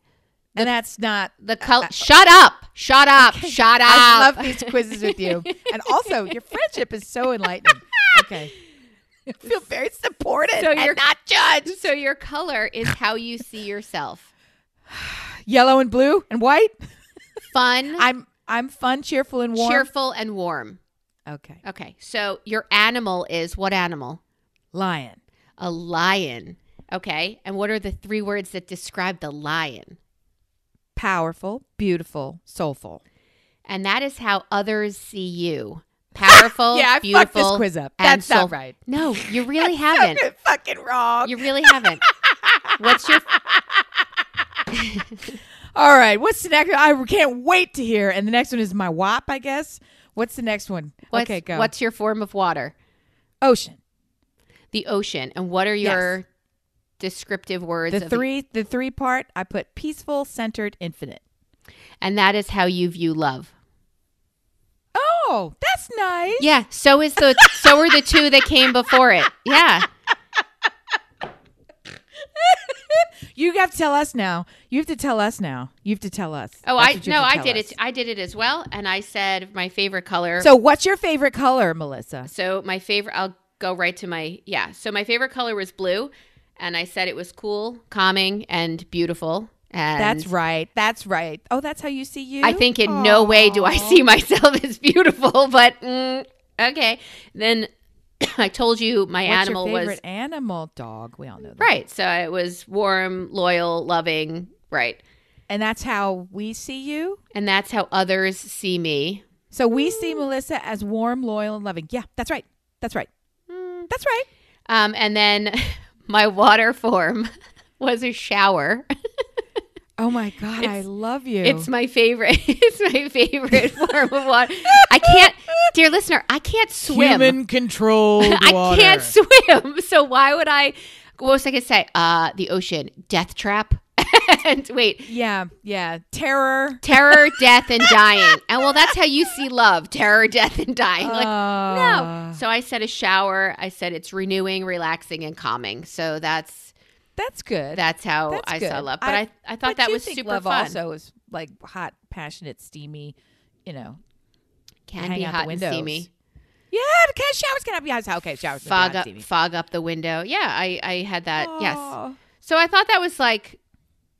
And that's not. The color. shut up. Shut up. Shut up. I love these quizzes with you, (laughs) and also your friendship is so enlightening. Okay, (laughs) I feel very supported So you're- not judged. So your color is how you see yourself. (sighs) Yellow and blue and white. Fun, (laughs) I'm I'm fun, cheerful, and warm. cheerful, and warm. Okay, Okay. So your animal is what animal? lion. A lion. Okay. And what are the three words that describe the lion? Powerful, beautiful, soulful. And that is how others see you. (laughs) Powerful, Yeah, I fucked beautiful. this quiz up. That's not right. No, you (laughs) really haven't. fucking wrong. You really haven't. What's your (laughs) All right, what's the next? I can't wait to hear. And the next one is my WAP, I guess. What's the next one? what's, okay, go. what's your form of water? ocean? The ocean. And what are your descriptive words? The three, the three part. I put peaceful, centered, infinite. and that is how you view love. Oh, that's nice. Yeah. So is the so are the two that came before it. Yeah. (laughs) You have to tell us now. You have to tell us now. You have to tell us. Oh, That's I no, I did us. it. I did it as well, and I said my favorite color. So, what's your favorite color, Melissa? So my favorite, I'll go right to my yeah. So my favorite color was blue, and I said it was cool, calming, and beautiful. And That's right. That's right. Oh, that's how you see you. I think in no way do I see myself (laughs) as beautiful, but mm, okay. Then (coughs) I told you my What's animal your favorite was animal? Dog. We all know that. right. So it was warm, loyal, loving, right, And that's how we see you. and that's how others see me. So we see Melissa as warm, loyal, and loving. Yeah, that's right. That's right. That's right. Um, and then (laughs) my water form (laughs) was a shower. Oh my God, I love you. It's my favorite. (laughs) It's my favorite form of water. I can't, dear listener, I can't swim. Human controlled (laughs) I can't swim. So why would I? What was I gonna say? Uh, the ocean, death trap. And wait, Yeah, yeah. Terror. terror, (laughs) death, and dying. And well, that's how you see love: terror, death, and dying. Like Uh, no. So I said a shower. I said it's renewing, relaxing, and calming. So that's That's good. that's how That's I good. saw love. But I, I, thought but that you was think super love fun. Also, is like hot, passionate, steamy. You know, Can be hot and steamy. yeah. Cat showers can be hot. Okay, showers Fog up, fog up the window. Yeah, I, I had that. Yes. So I thought that was like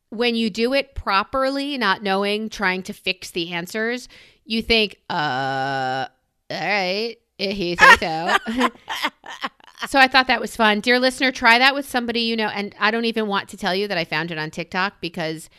when you do it properly, not knowing, trying to fix the answers, you think, uh, all right, (laughs) if you so. so I thought that was fun. Dear listener, try that with somebody you know. And I don't even want to tell you that I found it on TikTok because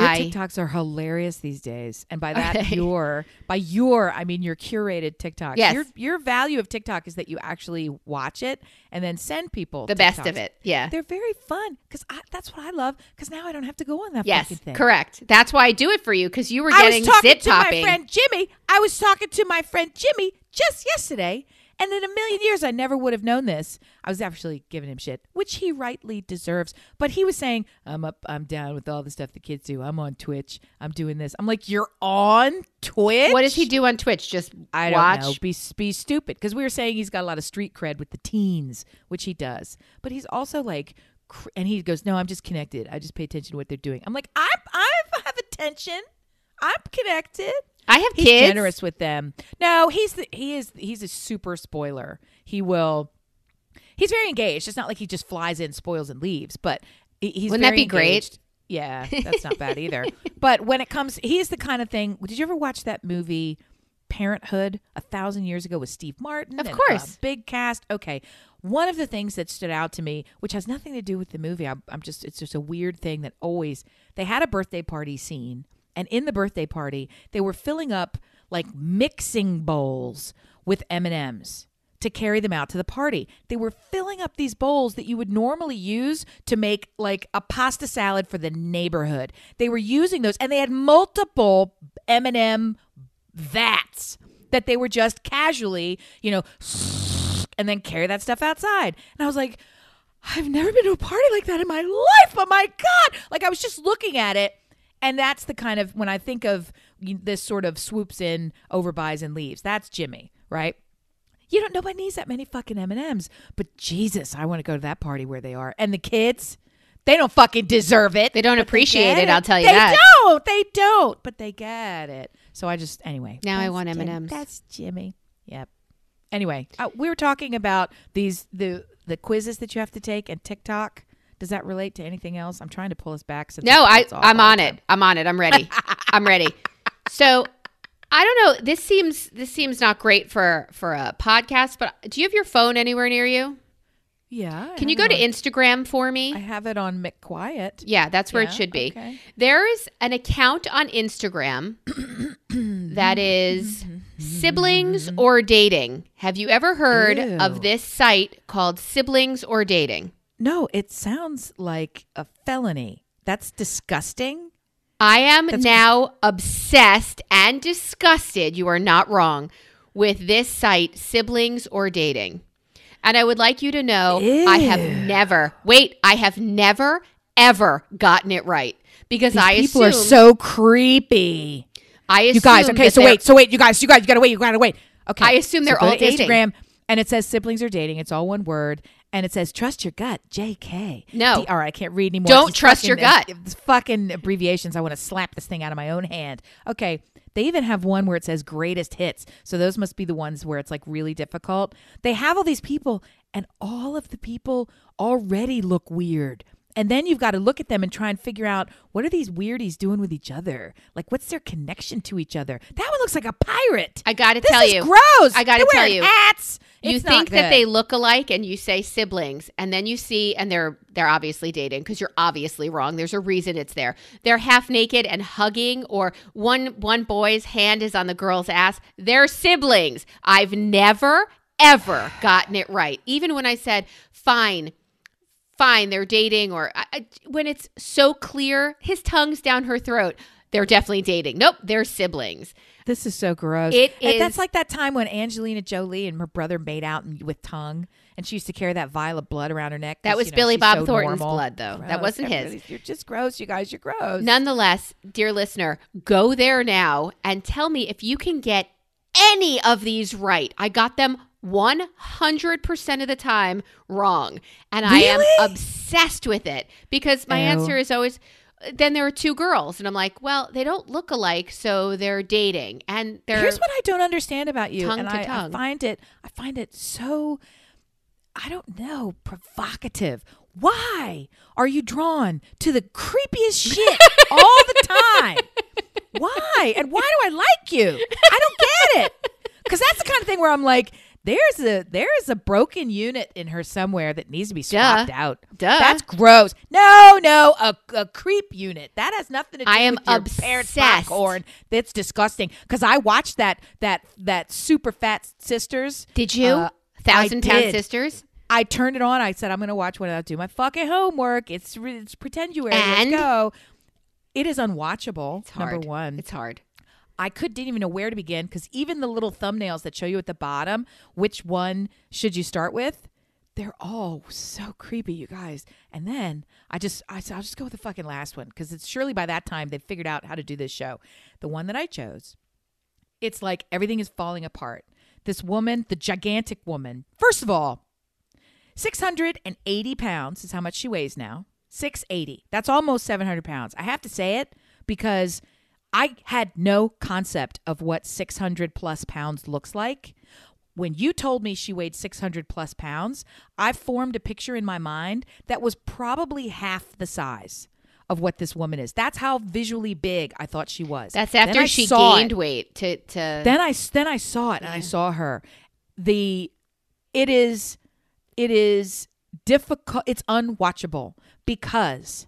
Your I- TikToks are hilarious these days, and by that they? (laughs) your by your I mean your curated TikTok. Yes. Your your value of TikTok is that you actually watch it and then send people the best of it. Yeah. They're very fun because that's what I love. Because now I don't have to go on that Yes, fucking thing. correct. That's why I do it for you because you were I getting was talking zit to my friend Jimmy. I was talking to my friend Jimmy just yesterday, and in a million years, I never would have known this. I was actually giving him shit, which he rightly deserves. But he was saying, "I'm up, I'm down with all the stuff the kids do. I'm on Twitch. I'm doing this." I'm like, "You're on Twitch? What does he do on Twitch? Just I watch? don't know. Be be stupid because we were saying he's got a lot of street cred with the teens, which he does. But he's also like cr- and he goes, "No, I'm just connected. I just pay attention to what they're doing." I'm like, "I I have attention. I'm connected." I have He's kids. generous with them. No, he's the, he is he's a super spoiler. He will. He's very engaged. It's not like he just flies in, spoils, and leaves. But he- he's Wouldn't that be great? Yeah, that's not bad either. (laughs) But when it comes, he's the kind of thing. Did you ever watch that movie? Parenthood a thousand years ago with Steve Martin. Of and, course. uh, big cast. Okay, one of the things that stood out to me, which has nothing to do with the movie, I'm, I'm just it's just a weird thing that always they had a birthday party scene, and in the birthday party they were filling up like mixing bowls with M and M's to carry them out to the party. They were filling up these bowls that you would normally use to make like a pasta salad for the neighborhood. They were using those, and they had multiple M and M vats that they were just casually, you know, (sniffs) and then carry that stuff outside. And I was like, I've never been to a party like that in my life. Oh my God. Like I was just looking at it. And that's the kind of, when I think of this sort of swoops in, overbuys and leaves, that's Jimmy, right? You don't, nobody needs that many fucking M&Ms. But Jesus, I want to go to that party where they are. And the kids, they don't fucking deserve it. They don't appreciate get it, I'll tell you they that. don't. They don't. But they get it. So I just, anyway. Now I want M&Ms. That's Jimmy. Yep. Anyway, uh, we were talking about these the the quizzes that you have to take and TikTok. Does that relate to anything else? I'm trying to pull us back. Since No, I, I'm on it. I'm on it. I'm ready. (laughs) I'm ready. So I don't know. This seems this seems not great for for a podcast. But do you have your phone anywhere near you? Yeah. I Can you go to on- Instagram for me? I have it on McQuiet. yeah, that's where Yeah, it should be. okay. There's an account on Instagram (coughs) that is siblings mm-hmm. or dating. Have you ever heard Ew. of this site called siblings or dating? No, it sounds like a felony. That's disgusting. I am now obsessed and disgusted. You are not wrong with this site, siblings or dating. And I would like you to know I have never, wait, I have never, ever gotten it right because I assume People assume, are so creepy. I assume You guys, okay, so wait, so wait, you guys, you guys, you gotta wait, you gotta wait. Okay, I assume they're so all dating. Instagram, and it says siblings are dating. It's all one word, and it says trust your gut, J.K. No. All right, I can't read anymore. Don't trust your gut. these fucking abbreviations. I want to slap this thing out of my own hand. Okay. They even have one where it says greatest hits. So those must be the ones where it's like really difficult. They have all these people, and all of the people already look weird. And then you've got to look at them and try and figure out what are these weirdies doing with each other? Like, what's their connection to each other? That one looks like a pirate. I got to This tell is you. gross. I gotta They're tell wearing you. hats. you It's not think that good. they look alike and you say siblings and then you see and they're they're obviously dating because you're obviously wrong there's a reason it's there they're half naked and hugging or one one boy's hand is on the girl's ass they're siblings i've never ever gotten it right even when i said fine fine they're dating or I, when it's so clear his tongue's down her throat they're definitely dating nope they're siblings This is so gross. It is- That's like that time when Angelina Jolie and her brother made out with tongue, and she used to carry that vial of blood around her neck. That was you know, Billy Bob so Thornton's normal. blood, though. That wasn't his. You're just gross, you guys. You're gross. Nonetheless, dear listener, go there now and tell me if you can get any of these right. I got them 100% of the time wrong. And I am obsessed with it because my Ew. answer is always then there are two girls and I'm like, well, they don't look alike, so they're dating. And they're Here's what I don't understand about you, tongue and to I, I find it. I find it so. I don't know, provocative. Why are you drawn to the creepiest shit (laughs) all the time? Why? And why do I like you? I don't get it. Because that's the kind of thing where I'm like, there's a there's a broken unit in her somewhere that needs to be swapped out. Duh. That's gross. No, no, a, a creep unit. That has nothing to do I am with your parents' obsessed. popcorn. That's disgusting. Because I watched that that that super fat sisters. Did you? Uh, Thousand I Pound did. Sisters? I turned it on. I said, I'm going to watch when I do my fucking homework. It's it's pretenduary. And? Let's go. It is unwatchable. It's hard. Number one, It's hard. I could didn't even know where to begin because even the little thumbnails that show you at the bottom, which one should you start with? They're all so creepy, you guys. And then I just I said I'll just go with the fucking last one because it's surely by that time they've figured out how to do this show. The one that I chose, it's like everything is falling apart. This woman, the gigantic woman, first of all, 680 pounds is how much she weighs now. 680. That's almost 700 pounds. I have to say it because I had no concept of what 600 plus pounds looks like. When you told me she weighed 600 plus pounds, I formed a picture in my mind that was probably half the size of what this woman is. That's how visually big I thought she was. That's after she gained it. weight to to Then I then I saw it and I saw her. The it is it is difficult. It's unwatchable because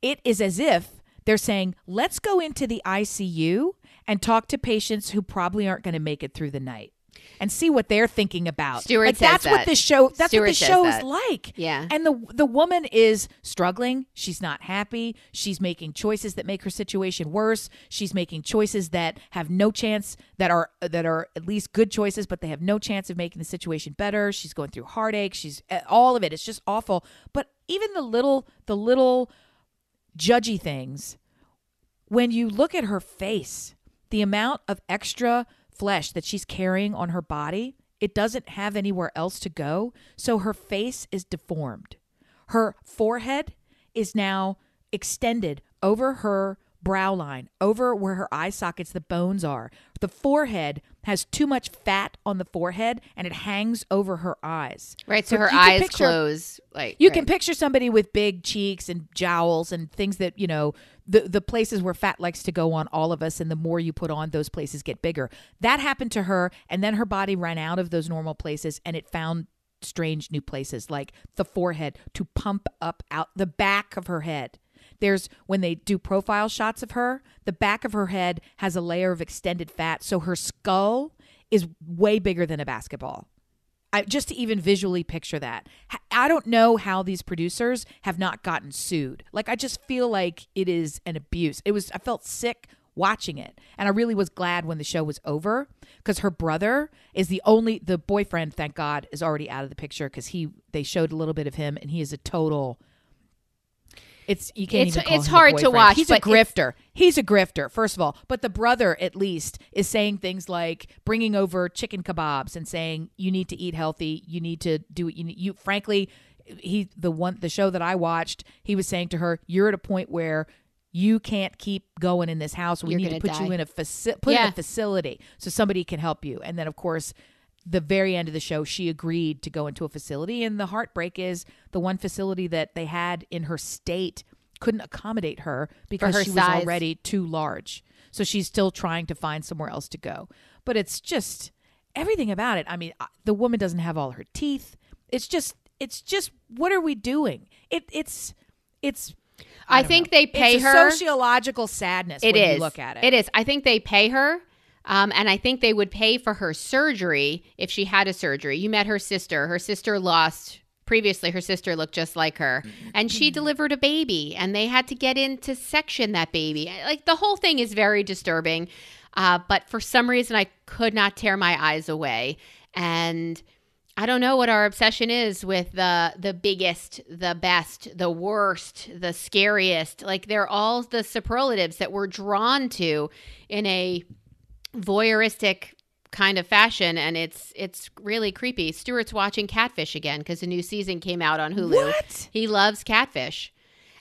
it is as if they're saying, "Let's go into the ICU and talk to patients who probably aren't going to make it through the night." And see what they're thinking about. Stewart like that's what that. this show. That's Stewart what this show that. is like. Yeah. And the the woman is struggling. She's not happy. She's making choices that make her situation worse. She's making choices that have no chance that are that are at least good choices, but they have no chance of making the situation better. She's going through heartache. She's eh, all of it. It's just awful. But even the little the little judgy things when you look at her face, the amount of extra flesh that she's carrying on her body, it doesn't have anywhere else to go. So her face is deformed. Her forehead is now extended over her brow line, over where her eye sockets, the bones are. The forehead has too much fat on the forehead and it hangs over her eyes. right. So her eyes picture- close. Like you right. can picture somebody with big cheeks and jowls and things that, you know, the the places where fat likes to go on all of us and the more you put on those places get bigger. That happened to her and then her body ran out of those normal places and it found strange new places like the forehead to pump up out the back of her head. There's when they do profile shots of her, the back of her head has a layer of extended fat so her skull is way bigger than a basketball. I, just to even visually picture that. I don't know how these producers have not gotten sued. Like I just feel like it is an abuse. It was I felt sick watching it. And I really was glad when the show was over cuz her brother is the only the boyfriend thank God is already out of the picture cuz he they showed a little bit of him and he is a total it's you can't It's- even call it's hard to watch, He's a grifter. He's a grifter, first of all. But the brother, at least, is saying things like bringing over chicken kebabs and saying you need to eat healthy. You need to do it. You, need- you frankly, he the one the show that I watched, he was saying to her, "You're at a point where." You can't keep going in this house. We You're need to put you in a faci- put in a facility so somebody can help you. And then, of course, the very end of the show, she agreed to go into a facility. And the heartbreak is the one facility that they had in her state couldn't accommodate her because her she size. was already too large. So she's still trying to find somewhere else to go. But it's just everything about it. I mean, uh, the woman doesn't have all her teeth. It's just, it's just, what are we doing? It, it's, it's. I don't think know. they pay it's a her- sociological sadness. It when is. you look at it. It is. I think they pay her. Um, and I think they would pay for her surgery if she had a surgery. You met her sister. Her sister lost previously. Her sister looked just like her, and she delivered a baby, and they had to get in to section that baby. Like the whole thing is very disturbing. Uh, but for some reason, I could not tear my eyes away, and I don't know what our obsession is with the the biggest, the best, the worst, the scariest. Like they're all the superlatives that we're drawn to in a voyeuristic kind of fashion and it's it's really creepy. Stuart's watching Catfish again cuz a new season came out on Hulu. What? He loves Catfish.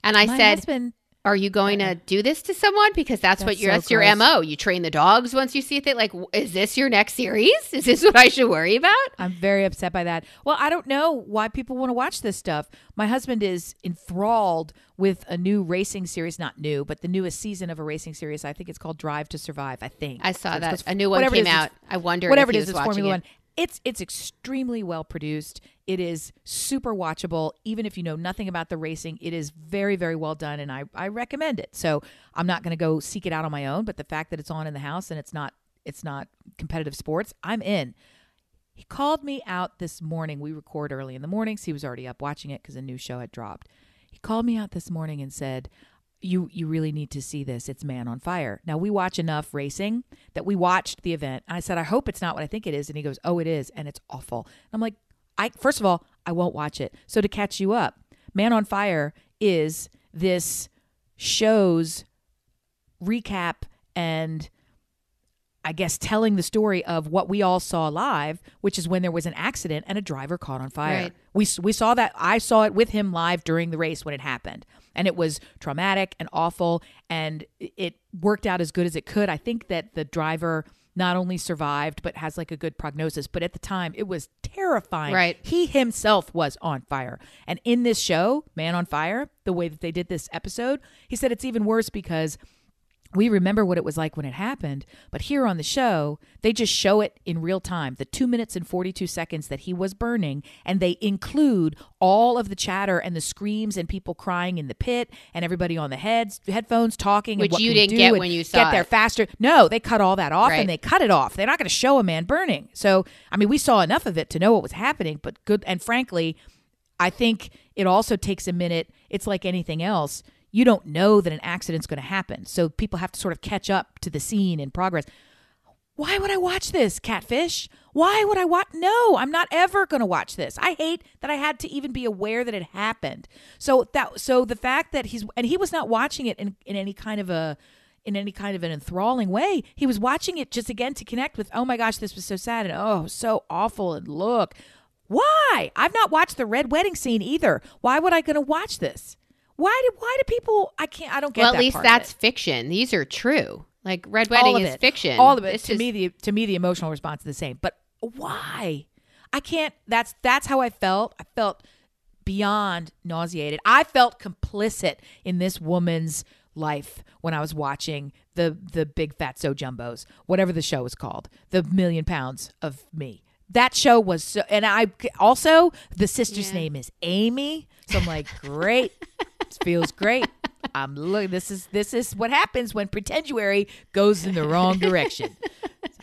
And I My said, husband, are you going to do this to someone? Because that's, what your so that's your mo. You train the dogs once you see it. Like, is this your next series? Is this (laughs) what I should worry about? I'm very upset by that. Well, I don't know why people want to watch this stuff. My husband is enthralled with a new racing series, not new, but the newest season of a racing series. I think it's called Drive to Survive. I think I saw So that a new one whatever came out. I wondered whatever if he is, was it's Formula it. One. It's it's extremely well produced. It is super watchable, even if you know nothing about the racing. It is very very well done, and I I recommend it. So I'm not going to go seek it out on my own, but the fact that it's on in the house and it's not it's not competitive sports, I'm in. He called me out this morning. We record early in the mornings. He was already up watching it because a new show had dropped. He called me out this morning and said, "You you really need to see this. It's Man on Fire." Now we watch enough racing that we watched the event. And I said, "I hope it's not what I think it is." And he goes, "Oh, it is, and it's awful." And I'm like, "I first of all, I won't watch it." So to catch you up, Man on Fire is this show's recap and I guess telling the story of what we all saw live, which is when there was an accident and a driver caught on fire. Right. We we saw that I saw it with him live during the race when it happened. And it was traumatic and awful and it worked out as good as it could. I think that the driver not only survived but has like a good prognosis, but at the time it was terrifying. Right. He himself was on fire. And in this show, Man on Fire, the way that they did this episode, he said it's even worse because we remember what it was like when it happened, but here on the show, they just show it in real time the two minutes and 42 seconds that he was burning, and they include all of the chatter and the screams and people crying in the pit and everybody on the heads, headphones talking. Which you didn't get when you saw Get there it. faster. No, they cut all that off Right. and they cut it off. They're not going to show a man burning. So, I mean, we saw enough of it to know what was happening, but good. And frankly, I think it also takes a minute. It's like anything else. You don't know that an accident's going to happen. So people have to sort of catch up to the scene in progress. Why would I watch this, Catfish? Why would I watch? No, I'm not ever going to watch this. I hate that I had to even be aware that it happened. So that so the fact that he's and he was not watching it in, in any kind of a in any kind of an enthralling way. He was watching it just again to connect with, oh my gosh, this was so sad and oh, so awful and look. Why? I've not watched the red wedding scene either. Why would I going to watch this? Why do why do people I can't I don't get well, at least that's fiction. These are true. Like Red Wedding is it. fiction. All of it This to is- me the to me the emotional response is the same. But why? I can't that's that's how I felt. I felt beyond nauseated. I felt complicit in this woman's life when I was watching the the big fatso jumbos, whatever the show was called, the million pounds of me. That show was so, and I also the sister's Yeah. name is Amy, so I'm like, great, (laughs) feels great. I'm look. This is this is what happens when pretenduary goes in the wrong direction.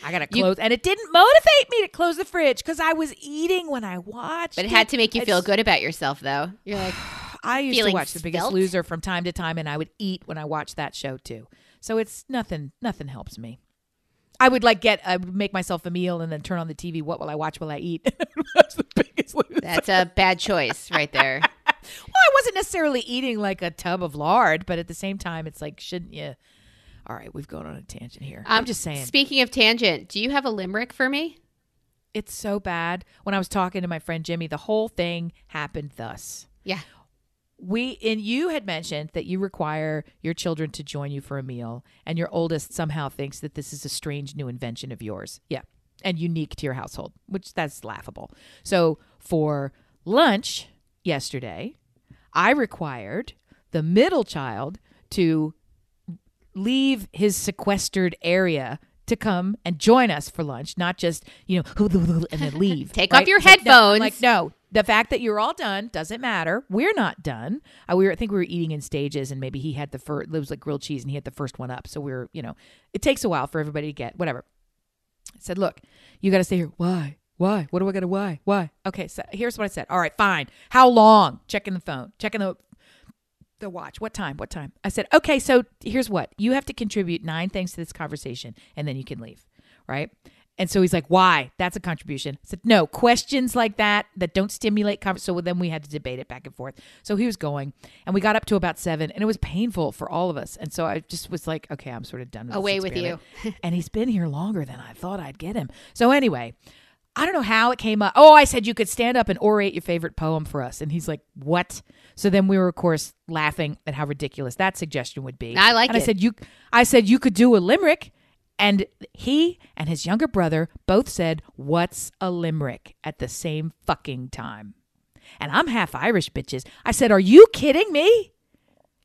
I gotta You- close, and it didn't motivate me to close the fridge because I was eating when I watched. But it had to make you I feel just- good about yourself, though. You're like, (sighs) I used to watch The Biggest? Loser from time to time, and I would eat when I watched that show too. So it's nothing. Nothing helps me. I would like get. I would make myself a meal and then turn on the TV. What will I watch? Will I eat? (laughs) Watch The Biggest Loser. that's a bad choice right there. (laughs) Well, I wasn't necessarily eating like a tub of lard, but at the same time, it's like, shouldn't you? All right, we've gone on a tangent here. I'm Um, just saying, Speaking of tangent, do you have a limerick for me? it's so bad. When I was talking to my friend Jimmy, the whole thing happened thus. Yeah. We and you had mentioned that you require your children to join you for a meal, and your oldest somehow thinks that this is a strange new invention of yours. Yeah, and unique to your household, which that's laughable. So for lunch yesterday, I required the middle child to leave his sequestered area to come and join us for lunch, not just, you know, (laughs) and then leave. Take off your It's like, no, headphones. like, no, the fact that you're all done doesn't matter. We're not done. Uh, we were, I think we were eating in stages, and maybe he had the first, it was like grilled cheese, and he had the first one up. So we are you know, it takes a while for everybody to get whatever. I said, look, you got to stay here. Why? Why? What do I got to why? Why? Okay, so here's what I said. All right, fine. How long? Checking the phone, checking the the watch. What time? What time? I said, okay, so here's what you have to contribute nine things to this conversation, and then you can leave, right? And so he's like, why? That's a contribution. I said, no, questions like that that don't stimulate conversation. So then we had to debate it back and forth. So he was going, and we got up to about seven, and it was painful for all of us. And so I just was like, okay, I'm sort of done with Away this with you. (laughs) and he's been here longer than I thought I'd get him. So anyway, I don't know how it came up. Oh, I said you could stand up and orate your favorite poem for us. And he's like, What? So then we were, of course, laughing at how ridiculous that suggestion would be. I like and it. I said, You I said you could do a limerick. And he and his younger brother both said, What's a limerick at the same fucking time. And I'm half Irish, bitches. I said, Are you kidding me?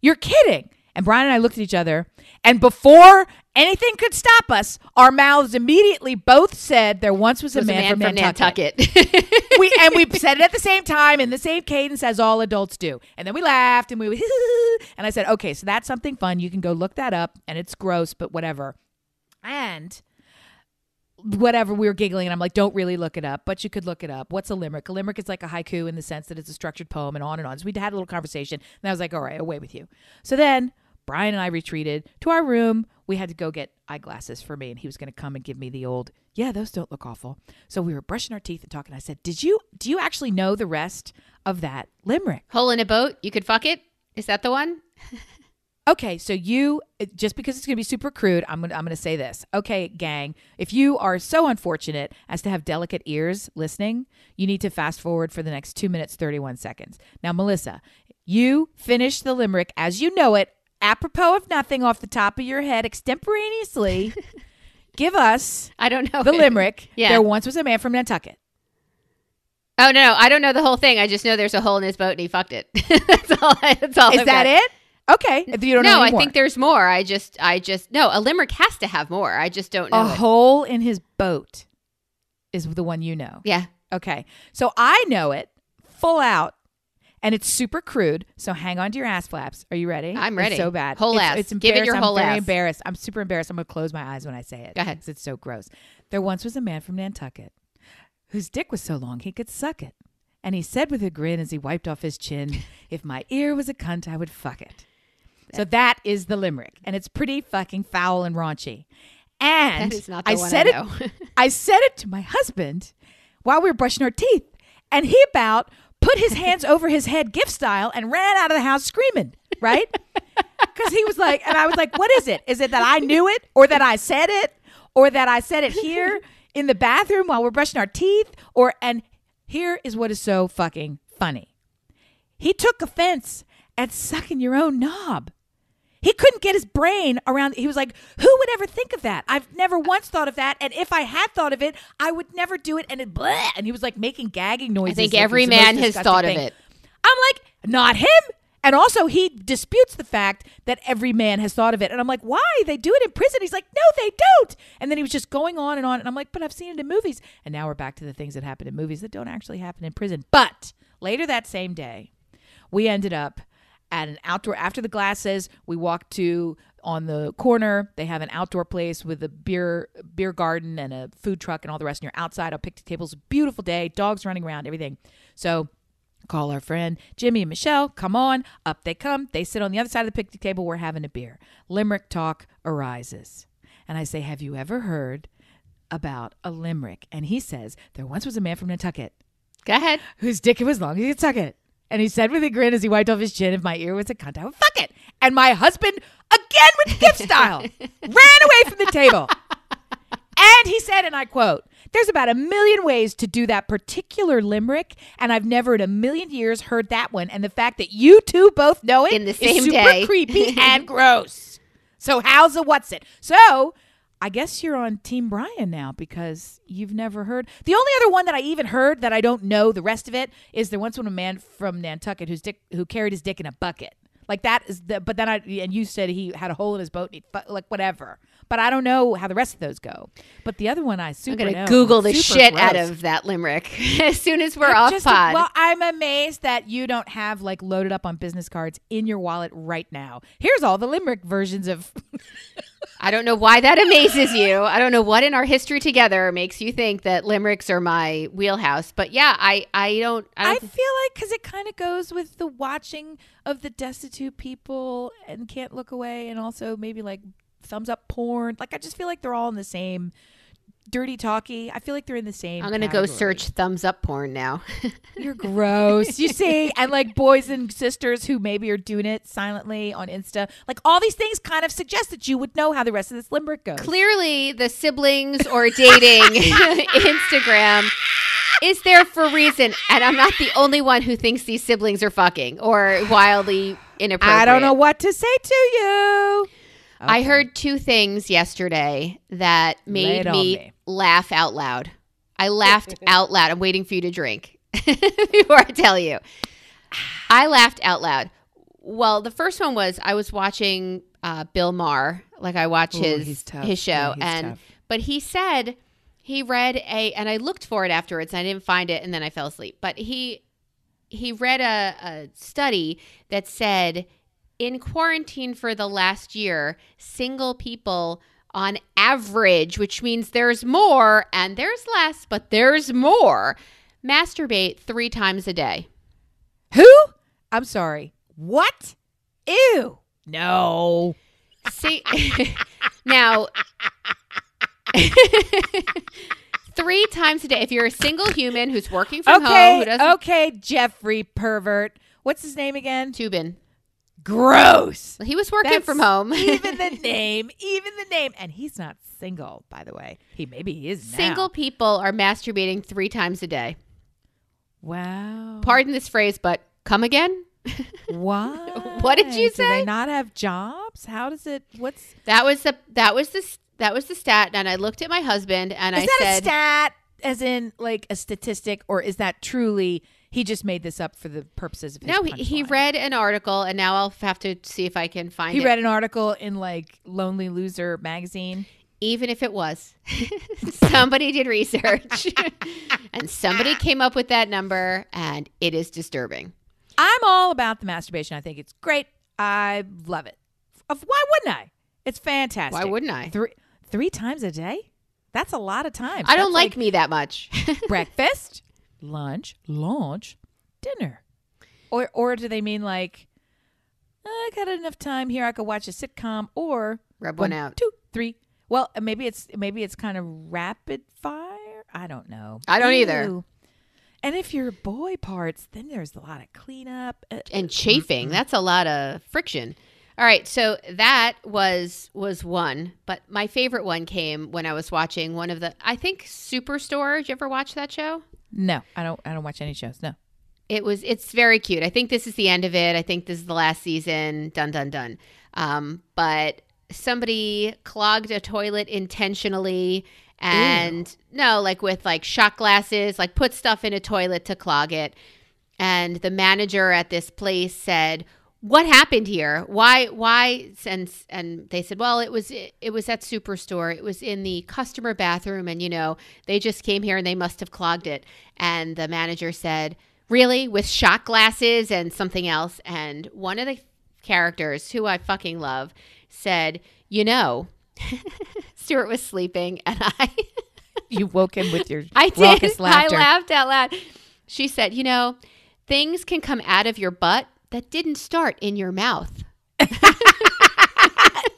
You're kidding. And Brian and I looked at each other, and before anything could stop us, our mouths immediately both said, "There once was, It was a man, from Nantucket." Nantucket. (laughs) we and we (laughs) said it at the same time in the same cadence as all adults do. And then we laughed and we (laughs) and I said, "Okay, so that's something fun. You can go look that up, and it's gross, but whatever." And whatever we were giggling and i'm like don't really look it up but you could look it up what's a limerick a limerick is like a haiku in the sense that it's a structured poem and on and on so we had a little conversation and i was like all right away with you so then brian and i retreated to our room we had to go get eyeglasses for me and he was going to come and give me the old yeah those don't look awful so we were brushing our teeth and talking i said did you do you actually know the rest of that limerick Hole in a boat, you could fuck it. Is that the one? (laughs) Okay, so you just because it's going to be super crude, I'm going to, I'm going to say this. Okay, gang, if you are so unfortunate as to have delicate ears listening, you need to fast forward for the next 2 minutes 31 seconds. Now, Melissa, you finish the limerick as you know it, apropos of nothing off the top of your head extemporaneously. (laughs) give us I don't know the it. limerick. (laughs) Yeah. There once was a man from Nantucket. Oh no, no, I don't know the whole thing. I just know there's a hole in his boat and he fucked it. (laughs) that's all. I, that's all. Is I've that got. it? Okay. If you don't know No, I think there's more. I just, I just no. A limerick has to have more. I just don't know. a it. hole in his boat is the one you know. Yeah. Okay. So I know it full out and it's super crude. So hang on to your ass flaps. Are you ready? I'm It's ready. so bad. Whole it's, ass. It's Give it your whole I'm very ass. embarrassed. I'm super embarrassed. I'm going to close my eyes when I say it. Go ahead. It's so gross. There once was a man from Nantucket whose dick was so long he could suck it. And he said with a grin as he wiped off his chin, (laughs) if my ear was a cunt, I would fuck it. So that is the limerick. And it's pretty fucking foul and raunchy. And That is not the I one said I it. (laughs) I said it to my husband while we were brushing our teeth, and he about put his hands over his head, gift style, and ran out of the house screaming. Right? (laughs) Because he was like, and I was like, "What is it? Is it that I knew it, or that I said it, or that I said it here in the bathroom while we're brushing our teeth, or?" And here is what is so fucking funny. He took offense at sucking your own knob. He couldn't get his brain around. He was like, "Who would ever think of that? I've never uh, once thought of that, and if I had thought of it, I would never do it." And it, bleh, and he was like making gagging noises. I think like every man has thought thing. of it. I'm like, not him. And also, he disputes the fact that every man has thought of it. And I'm like, why? They do it in prison. He's like, no, they don't. And then he was just going on and on. And I'm like, but I've seen it in movies. And now we're back to the things that happen in movies that don't actually happen in prison. But later that same day, we ended up at an outdoor after the glasses we walked to on the corner they have an outdoor place with a beer beer garden and a food truck and all the rest and you're outside on picnic tables. Beautiful day dogs running around everything. So call our friend jimmy and michelle come on up they come they sit on the other side of the picnic table we're having a beer. Limerick talk arises. And i say have you ever heard about a limerick? And he says there once was a man from nantucket Go ahead. whose dick it was long, as he could suck it. And he said with a grin as he wiped off his chin, if my ear was a cunt, I would fuck it. And my husband, again with gift style, (laughs) ran away from the table. And he said, and I quote, there's about a million ways to do that particular limerick, and I've never in a million years heard that one. And the fact that you two both know it In the same is super day. creepy and (laughs) gross. So how's a what's it? So I guess you're on Team Brian now because you've never heard. The only other one that I even heard that I don't know the rest of it is there once was a man from Nantucket whose dick who carried his dick in a bucket. Like that is the but then I and you said he had a hole in his boat and he like whatever. But I don't know how the rest of those go. But the other one I super I'm gonna know. Google the shit out of that limerick (laughs) as soon as we're I'm off just- pod. well, I'm amazed that you don't have like loaded up on business cards in your wallet right now. Here's all the limerick versions of (laughs) I don't know why that (laughs) amazes you. I don't know what in our history together makes you think that limericks are my wheelhouse. But yeah, I I don't. I I don't feel like because it kind of goes with the watching of the destitute people and can't look away, and also maybe like thumbs up porn. Like I just feel like they're all in the same dirty talky. I feel like they're in the same. I'm gonna go search thumbs up porn now. (laughs) You're gross. you (laughs) see, and like boys and sisters who maybe are doing it silently on Insta. Like all these things kind of suggest that you would know how the rest of this limerick goes. Clearly, the siblings or dating (laughs) Instagram is there for a reason, and I'm not the only one who thinks these siblings are fucking or wildly inappropriate. I don't know what to say to you. I heard two things yesterday that made me, me. laugh out loud. I laughed (laughs) out loud. I'm waiting for you to drink (laughs) before I tell you. I laughed out loud. Well, the first one was I was watching uh, Bill Maher, like I watch Ooh, his his show, Yeah, and tough. but he said he read a, and I looked for it afterwards. And I didn't find it, and then I fell asleep. But he he read a, a study that said in quarantine for the last year, single people on average, which means there's more and there's less, but there's more, masturbate three times a day. Who? I'm sorry. What? Ew. No. See, (laughs) now, (laughs) three times a day. If you're a single human who's working from home, Okay. who doesn't Okay, Jeffrey pervert. What's his name again? Toobin. Gross. He was working That's from home. (laughs) even the (laughs) name, even the name, and he's not single, by the way. He maybe he is now. Single people are masturbating three times a day. Wow. Pardon this phrase, but come again? (laughs) Why? What did you say? Do they not have jobs? How does it? What's That was the that was the that was the stat, and I looked at my husband and is I that said, a stat? As in, like a statistic, or is that truly he just made this up for the purposes of his "No, he, he read an article, and now I'll have to see if I can find He it." read an article in like Lonely Loser magazine. even if it was (laughs) somebody did research (laughs) and somebody came up with that number and it is disturbing I'm all about the masturbation. I think it's great. I love it. Of why wouldn't I? It's fantastic. why wouldn't i three three times a day? That's a lot of times. i don't That's like, me that much (laughs) breakfast, lunch, lunch, dinner. Or or do they mean like I got enough time here I could watch a sitcom or rub one out two, three. Well, maybe it's maybe it's kind of rapid fire. I don't know. I don't either. And if you're boy parts, then there's a lot of cleanup. Uh, and chafing that's a lot of friction all right so that was was one but my favorite one came when i was watching one of the i think superstore did you ever watch that show No, I don't. I don't watch any shows. No. it was it's very cute i think this is the end of it i think this is the last season done done done um, but somebody clogged a toilet intentionally and no like with like shot glasses like put stuff in a toilet to clog it and the manager at this place said what happened here? Why why and and they said well it was it was at superstore. It was in the customer bathroom and you know they just came here and they must have clogged it. And the manager said really? With shot glasses and something else? And one of the characters who i fucking love said you know (laughs) stuart was sleeping and i (laughs) You woke him with your I did. raucous I laughed out loud. She said, "You know, things can come out of your butt that didn't start in your mouth." (laughs) (laughs)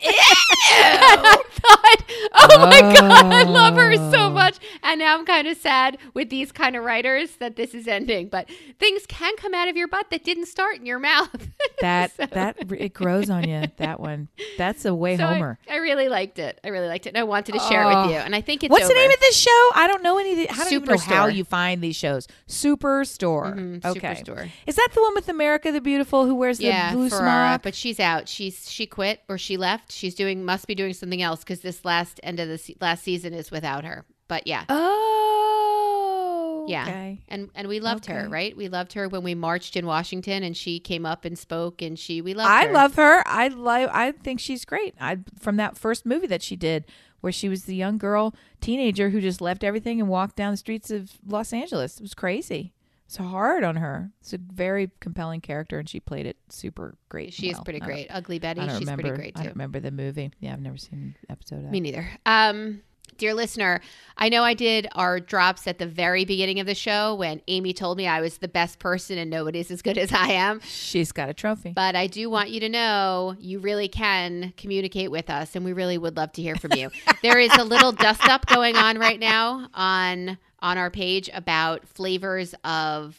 I thought, oh my god, I love her so Oh. much, and now I'm kind of sad with these kind of writers that this is ending. But things can come out of your butt that didn't start in your mouth. (laughs) That So- that it grows on you. That one. That's a way so Homer. I, really liked it. I really liked it, and I wanted to share it Oh. with you. And I think it's What's the name of this show? I don't know any. Of the, I don't know how you find these shows. Superstore. Mhm, okay. Superstore. Is that the one with America the Beautiful who wears yeah, the blue smock? but she's out. She's she quit or she left. She's doing must be doing something else because this last end of the se- last season is without her. But yeah, Oh. Yeah. Okay. and and we loved her, right? We loved her when we marched in Washington, and she came up and spoke, and she we loved I her. love her. I love. I think she's great. I from that first movie that she did, where she was the young girl teenager who just left everything and walked down the streets of Los Angeles. It was crazy. It's hard on her. It's a very compelling character, and she played it super great. She is pretty great. Ugly Betty, she's remember. pretty great I too. don't remember the movie. Yeah, I've never seen an episode of Me neither. Um, dear listener, I know I did our drops at the very beginning of the show when Amy told me I was the best person and nobody's as good as I am. She's got a trophy. But I do want you to know you really can communicate with us, and we really would love to hear from you. there is a little dust up going on right now on on our page about flavors of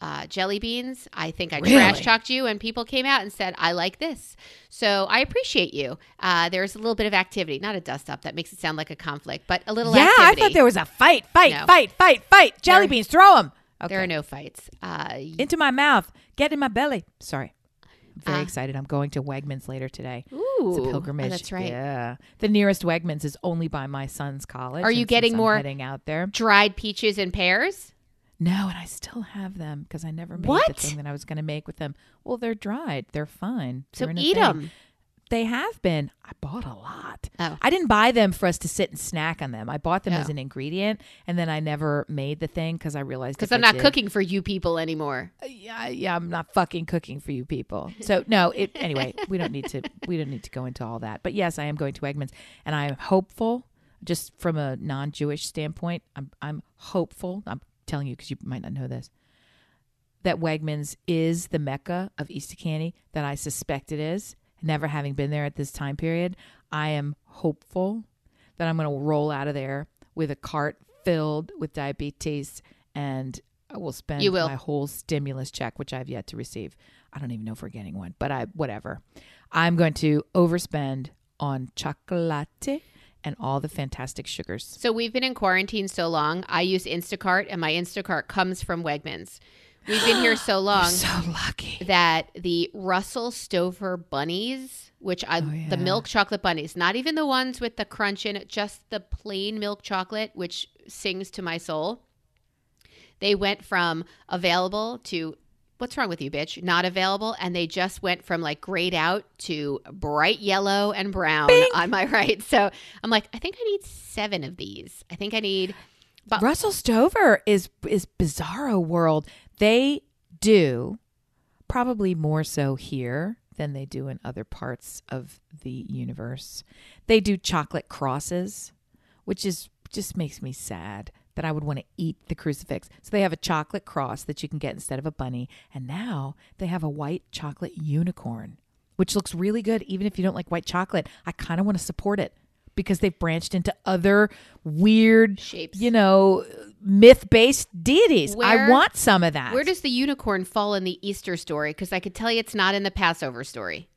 uh, jelly beans. I think I Really? trash talked you, and people came out and said, "I like this." So I appreciate you. Uh, there's a little bit of activity, not a dust up. That makes it sound like a conflict, but a little activity. yeah, I thought there was a fight, fight, No. fight, fight, fight. Jelly There- beans, throw them. Okay. There are no fights. Uh, Into my mouth. Get in my belly. Sorry. Very Ah. excited. I'm going to Wegmans later today. ooh, It's a oh, pilgrimage. that's right. Yeah. The nearest Wegmans is only by my son's college. Are you getting I'm more- heading out there? Dried peaches and pears. No, and I still have them because I never made What? the thing that I was going to make with them. Well, they're dried. They're fine. So They're eat them. They have been. I bought a lot. Oh. I didn't buy them for us to sit and snack on them. I bought them Oh. as an ingredient, and then I never made the thing because I realized Because I'm I not did- cooking for you people anymore. Uh, yeah, yeah, I'm not fucking cooking for you people. So no, it (laughs) anyway. We don't need to. We don't need to go into all that. But yes, I am going to Wegmans, and I am hopeful. Just from a non-Jewish standpoint, I'm I'm hopeful. I'm telling you because you might not know this. That Wegmans is the mecca of Easter candy that I suspect it is. Never having been there at this time period, I am hopeful that I'm going to roll out of there with a cart filled with diabetes and I will spend You will. my whole stimulus check, which I've yet to receive. I don't even know if we're getting one, but I whatever. I'm going to overspend on chocolate and all the fantastic sugars. So we've been in quarantine so long. I use Instacart, and my Instacart comes from Wegmans. We've been here (gasps) so long So lucky. that the Russell Stover bunnies, which I Oh, the milk chocolate bunnies, not even the ones with the crunch in it, just the plain milk chocolate, which sings to my soul. They went from available to what's wrong with you, bitch? Not available, and they just went from like grayed out to bright yellow and brown on my (laughs) right. So I'm like, I think I need seven of these. I think I need. But Russell Stover is is bizarro world. They do probably more so here than they do in other parts of the universe. They do chocolate crosses, which is just makes me sad that I would want to eat the crucifix. So they have a chocolate cross that you can get instead of a bunny, and now they have a white chocolate unicorn, which looks really good even if you don't like white chocolate. I kind of want to support it because they've branched into other weird Shapes. you know, myth based deities. I want some of that. where does the unicorn fall in the Easter story? Because I could tell you it's not in the Passover story.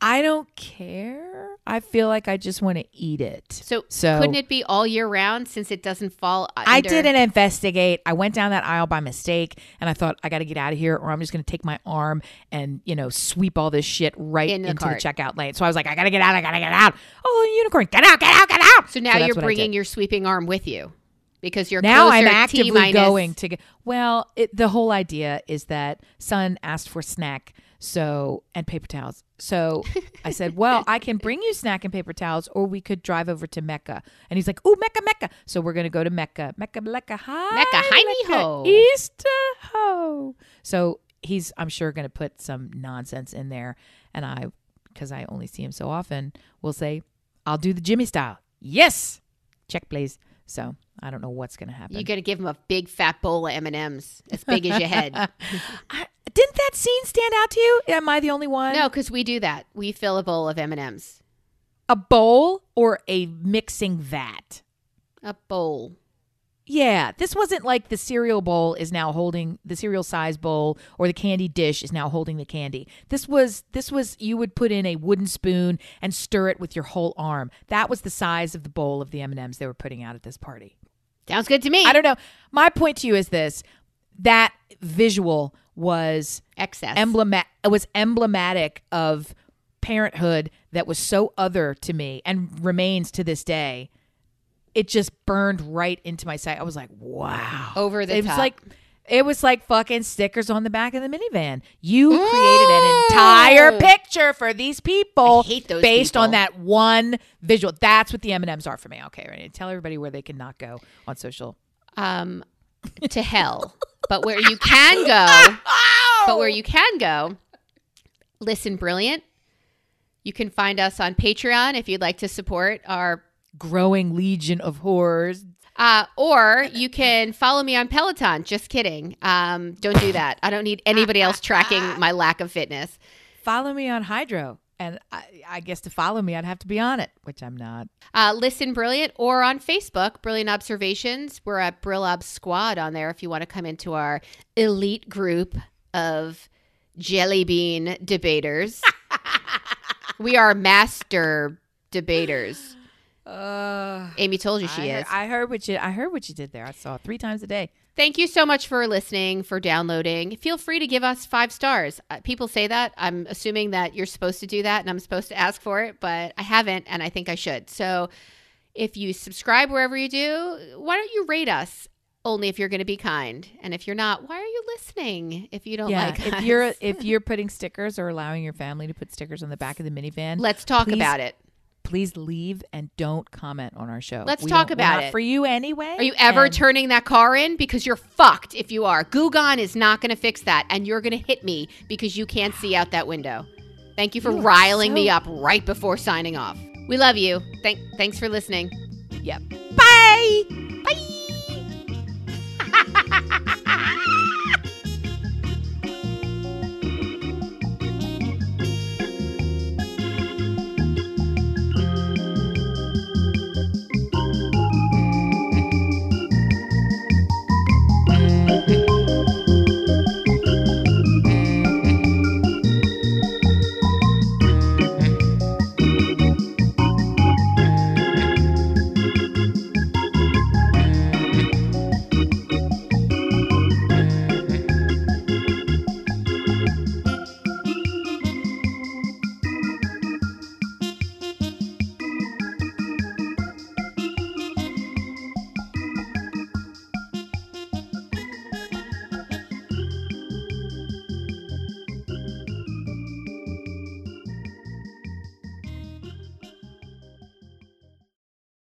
I don't care. I feel like I just want to eat it. So, So- couldn't it be all year round since it doesn't fall? I didn't investigate. I went down that aisle by mistake and I thought I got to get out of here or I'm just going to take my arm and, you know, sweep all this shit right In the into cart. the checkout lane. So I was like, I got to get out. I got to get out. Oh, unicorn. Get out, get out, get out. So now that's you're bringing your sweeping arm with you because you're now I'm actively minus- going to get. Well, it, the whole idea is that son asked for snack, so and paper towels. So I said, "Well, I can bring you snack and paper towels, or we could drive over to Mecca." And he's like, "Oh, Mecca, Mecca!" So we're gonna go to Mecca, Mecca, Mecca, hi, Mecca, hi, Mecca, ho. Easter uh, ho. So he's, I'm sure, gonna put some nonsense in there, and I, because I only see him so often, will say, "I'll do the Jimmy style." Yes, check please. So I don't know what's gonna happen. You got to give him a big fat bowl of M and M's as big as your head. (laughs) (laughs) I, didn't that scene stand out to you? Am I the only one? no, because we do that. We fill a bowl of M and M's. A bowl or a mixing vat? A bowl. Yeah, this wasn't like the cereal bowl is now holding the cereal size bowl or the candy dish is now holding the candy. This was this was you would put in a wooden spoon and stir it with your whole arm. That was the size of the bowl of the M&Ms they were putting out at this party. Sounds good to me. I don't know. My point to you is this. That visual was Excess. emblematic it was emblematic of parenthood that was so other to me and remains to this day it just burned right into my sight i was like wow Over the it was top. like it was like fucking stickers on the back of the minivan. You created an entire picture for these people I hate those based on that one visual. That's what the m&ms are for me. Okay ready? Tell everybody where they can not go on social. Um, to hell. But where you can go, (laughs) but where you can go, listen, brilliant. You can find us on Patreon if you'd like to support our, growing legion of horrors uh, or you can follow me on Peloton. Just kidding. Um, don't do that. I don't need anybody else tracking my lack of fitness. follow me on Hydrow and I, I guess to follow me i'd have to be on it which i'm not Uh, listen, brilliant, or on Facebook, Brilliant Observations. We're at BrillObs Squad on there if you want to come into our elite group of jelly bean debaters. (laughs) we are master debaters. Uh Amy told you she I, is. heard, I heard what you i heard what you did there i saw it three times a day Thank you so much for listening, for downloading. Feel free to give us five stars. Uh, people say that. I'm assuming that you're supposed to do that and I'm supposed to ask for it, but I haven't and I think I should. So if you subscribe wherever you do, why don't you rate us? Only if you're going to be kind. And if you're not, why are you listening if you don't yeah like if us? you're if you're putting stickers or allowing your family to put stickers on the back of the minivan Let's talk about it please leave and don't comment on our show. Let's we talk about it. For you anyway. Are you ever and- turning that car in? Because you're fucked if you are. Goo Gone is not going to fix that. And you're going to hit me because you can't see out that window. Thank you for you riling so- me up right before signing off. We love you. Thank- thanks for listening. Yep. Bye. Bye. (laughs)